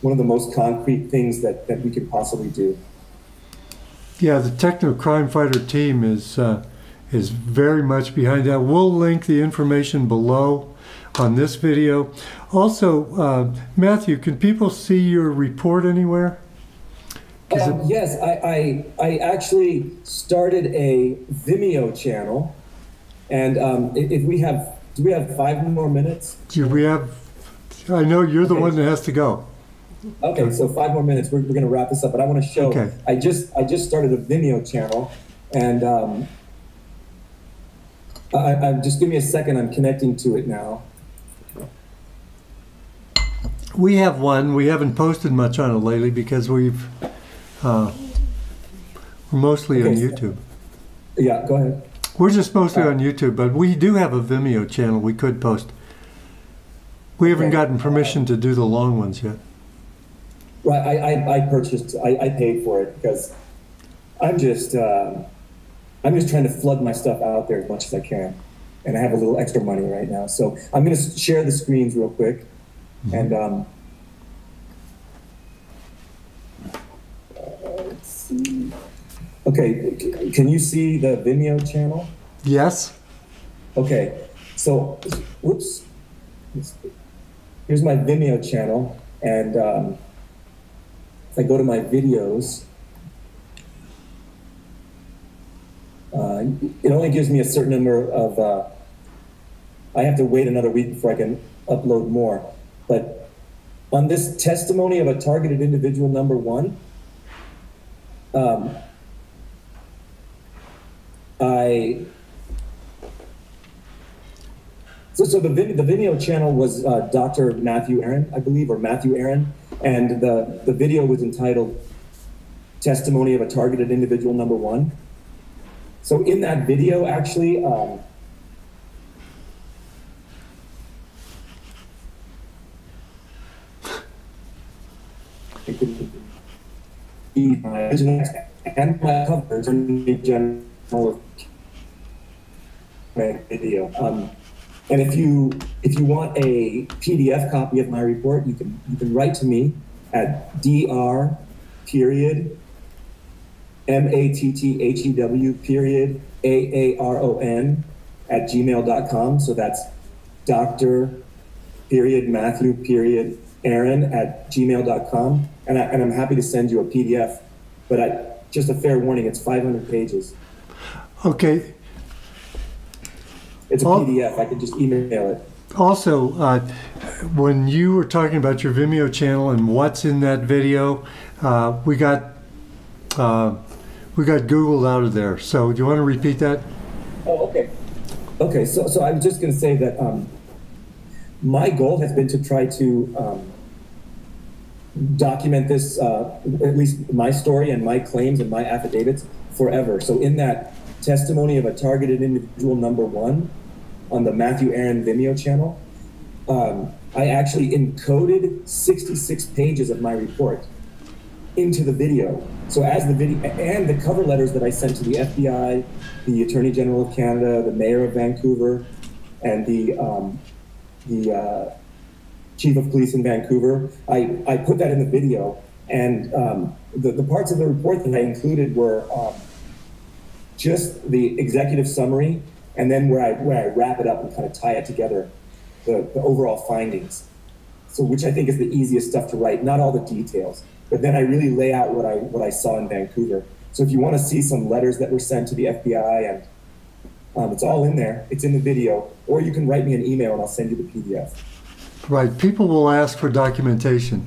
one of the most concrete things that, that we could possibly do. Yeah, the Techno Crime Fighter team is uh, is very much behind that. We'll link the information below on this video. Also, uh, Matthew, can people see your report anywhere? Um, yes, I, I, I actually started a Vimeo channel, and um, if, we have, do we have five more minutes? Do we have? I know you're the Okay. one that has to go. Okay, so five more minutes. We're, we're going to wrap this up, but I want to show. Okay. I just I just started a Vimeo channel, and um, I, I just give me a second. I'm connecting to it now. We have one. We haven't posted much on it lately because we've uh, we're mostly on Okay, so- YouTube. Yeah, go ahead. We're just mostly on YouTube, but we do have a Vimeo channel we could post. We haven't gotten permission to do the long ones yet. Right, I, I, I purchased, I, I paid for it because I'm just, um, I'm just trying to flood my stuff out there as much as I can. And I have a little extra money right now. So I'm going to share the screens real quick. And, um, uh, let's see. Okay, can you see the Vimeo channel? Yes. Okay, so, whoops. Here's my Vimeo channel, and um, if I go to my videos, uh, it only gives me a certain number of. Uh, I have to wait another week before I can upload more. But on this testimony of a targeted individual number one, um, I so, so the, the video channel was uh, Dr. Matthew Aaron, I believe, or Matthew Aaron, and the, the video was entitled Testimony of a Targeted Individual Number One. So in that video, actually, um, and my covers in general video. Um, and if you if you want a PDF copy of my report, you can you can write to me at dr period m a t t h e w period a a r o n at gmail.com. So that's Doctor period Matthew period Aaron at gmail.com, and I, and I'm happy to send you a PDF. But I just a fair warning, it's 500 pages. Okay. It's a. PDF. I can just email it. Also, uh, when you were talking about your Vimeo channel and what's in that video, uh, we got uh, we got Googled out of there. So, do you want to repeat that? Oh, okay. Okay, so, so I'm just going to say that um, my goal has been to try to um, document this, uh, at least my story and my claims and my affidavits forever. So in that testimony of a targeted individual number one on the Matthew Aaron Vimeo channel, um, I actually encoded 66 pages of my report into the video. So as the video and the cover letters that I sent to the FBI, the Attorney General of Canada, the Mayor of Vancouver, and the um, the uh, Chief of Police in Vancouver, I, I put that in the video. And um, the, the parts of the report that I included were um, just the executive summary, and then where I where I wrap it up and kind of tie it together, the, the overall findings. So which I think is the easiest stuff to write, not all the details, but then I really lay out what I what I saw in Vancouver. So if you want to see some letters that were sent to the FBI and Um, it's all in there. It's in the video, or you can write me an email and I'll send you the PDF. Right. People will ask for documentation.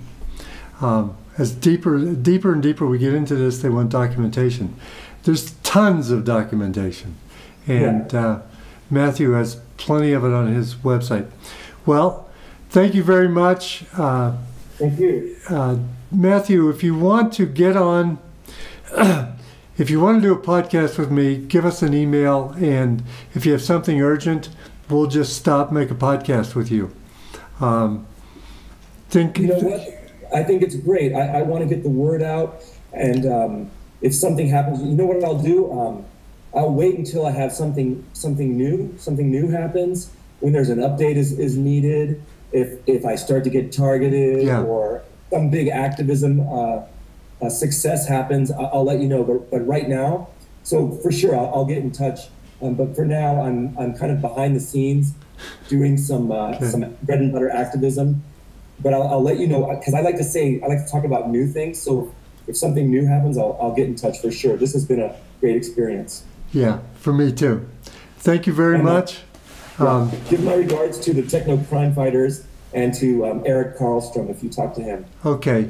Um, as deeper, deeper and deeper we get into this, they want documentation. There's tons of documentation, and uh, Matthew has plenty of it on his website. Well, thank you very much, uh, Thank you. uh, Matthew. If you want to get on, if you want to do a podcast with me, give us an email, and if you have something urgent, we'll just stop make a podcast with you. Um, think You know what? I think it's great. I, I want to get the word out, and um, if something happens, you know what I'll do? Um, I'll wait until I have something something new. Something new happens when there's an update is, is needed. If if I start to get targeted Yeah. or some big activism uh, uh, success happens, I'll, I'll let you know. But but right now, so for sure I'll, I'll get in touch. Um, but for now, I'm I'm kind of behind the scenes, doing some uh, Okay. some bread and butter activism but I'll, I'll let you know because I like to say I like to talk about new things. So if something new happens, I'll, I'll get in touch for sure. This has been a great experience. Yeah, for me too. Thank you very And, uh, much. Um, Give my regards to the techno crime fighters and to um, Eric Karlstrom if you talk to him. okay.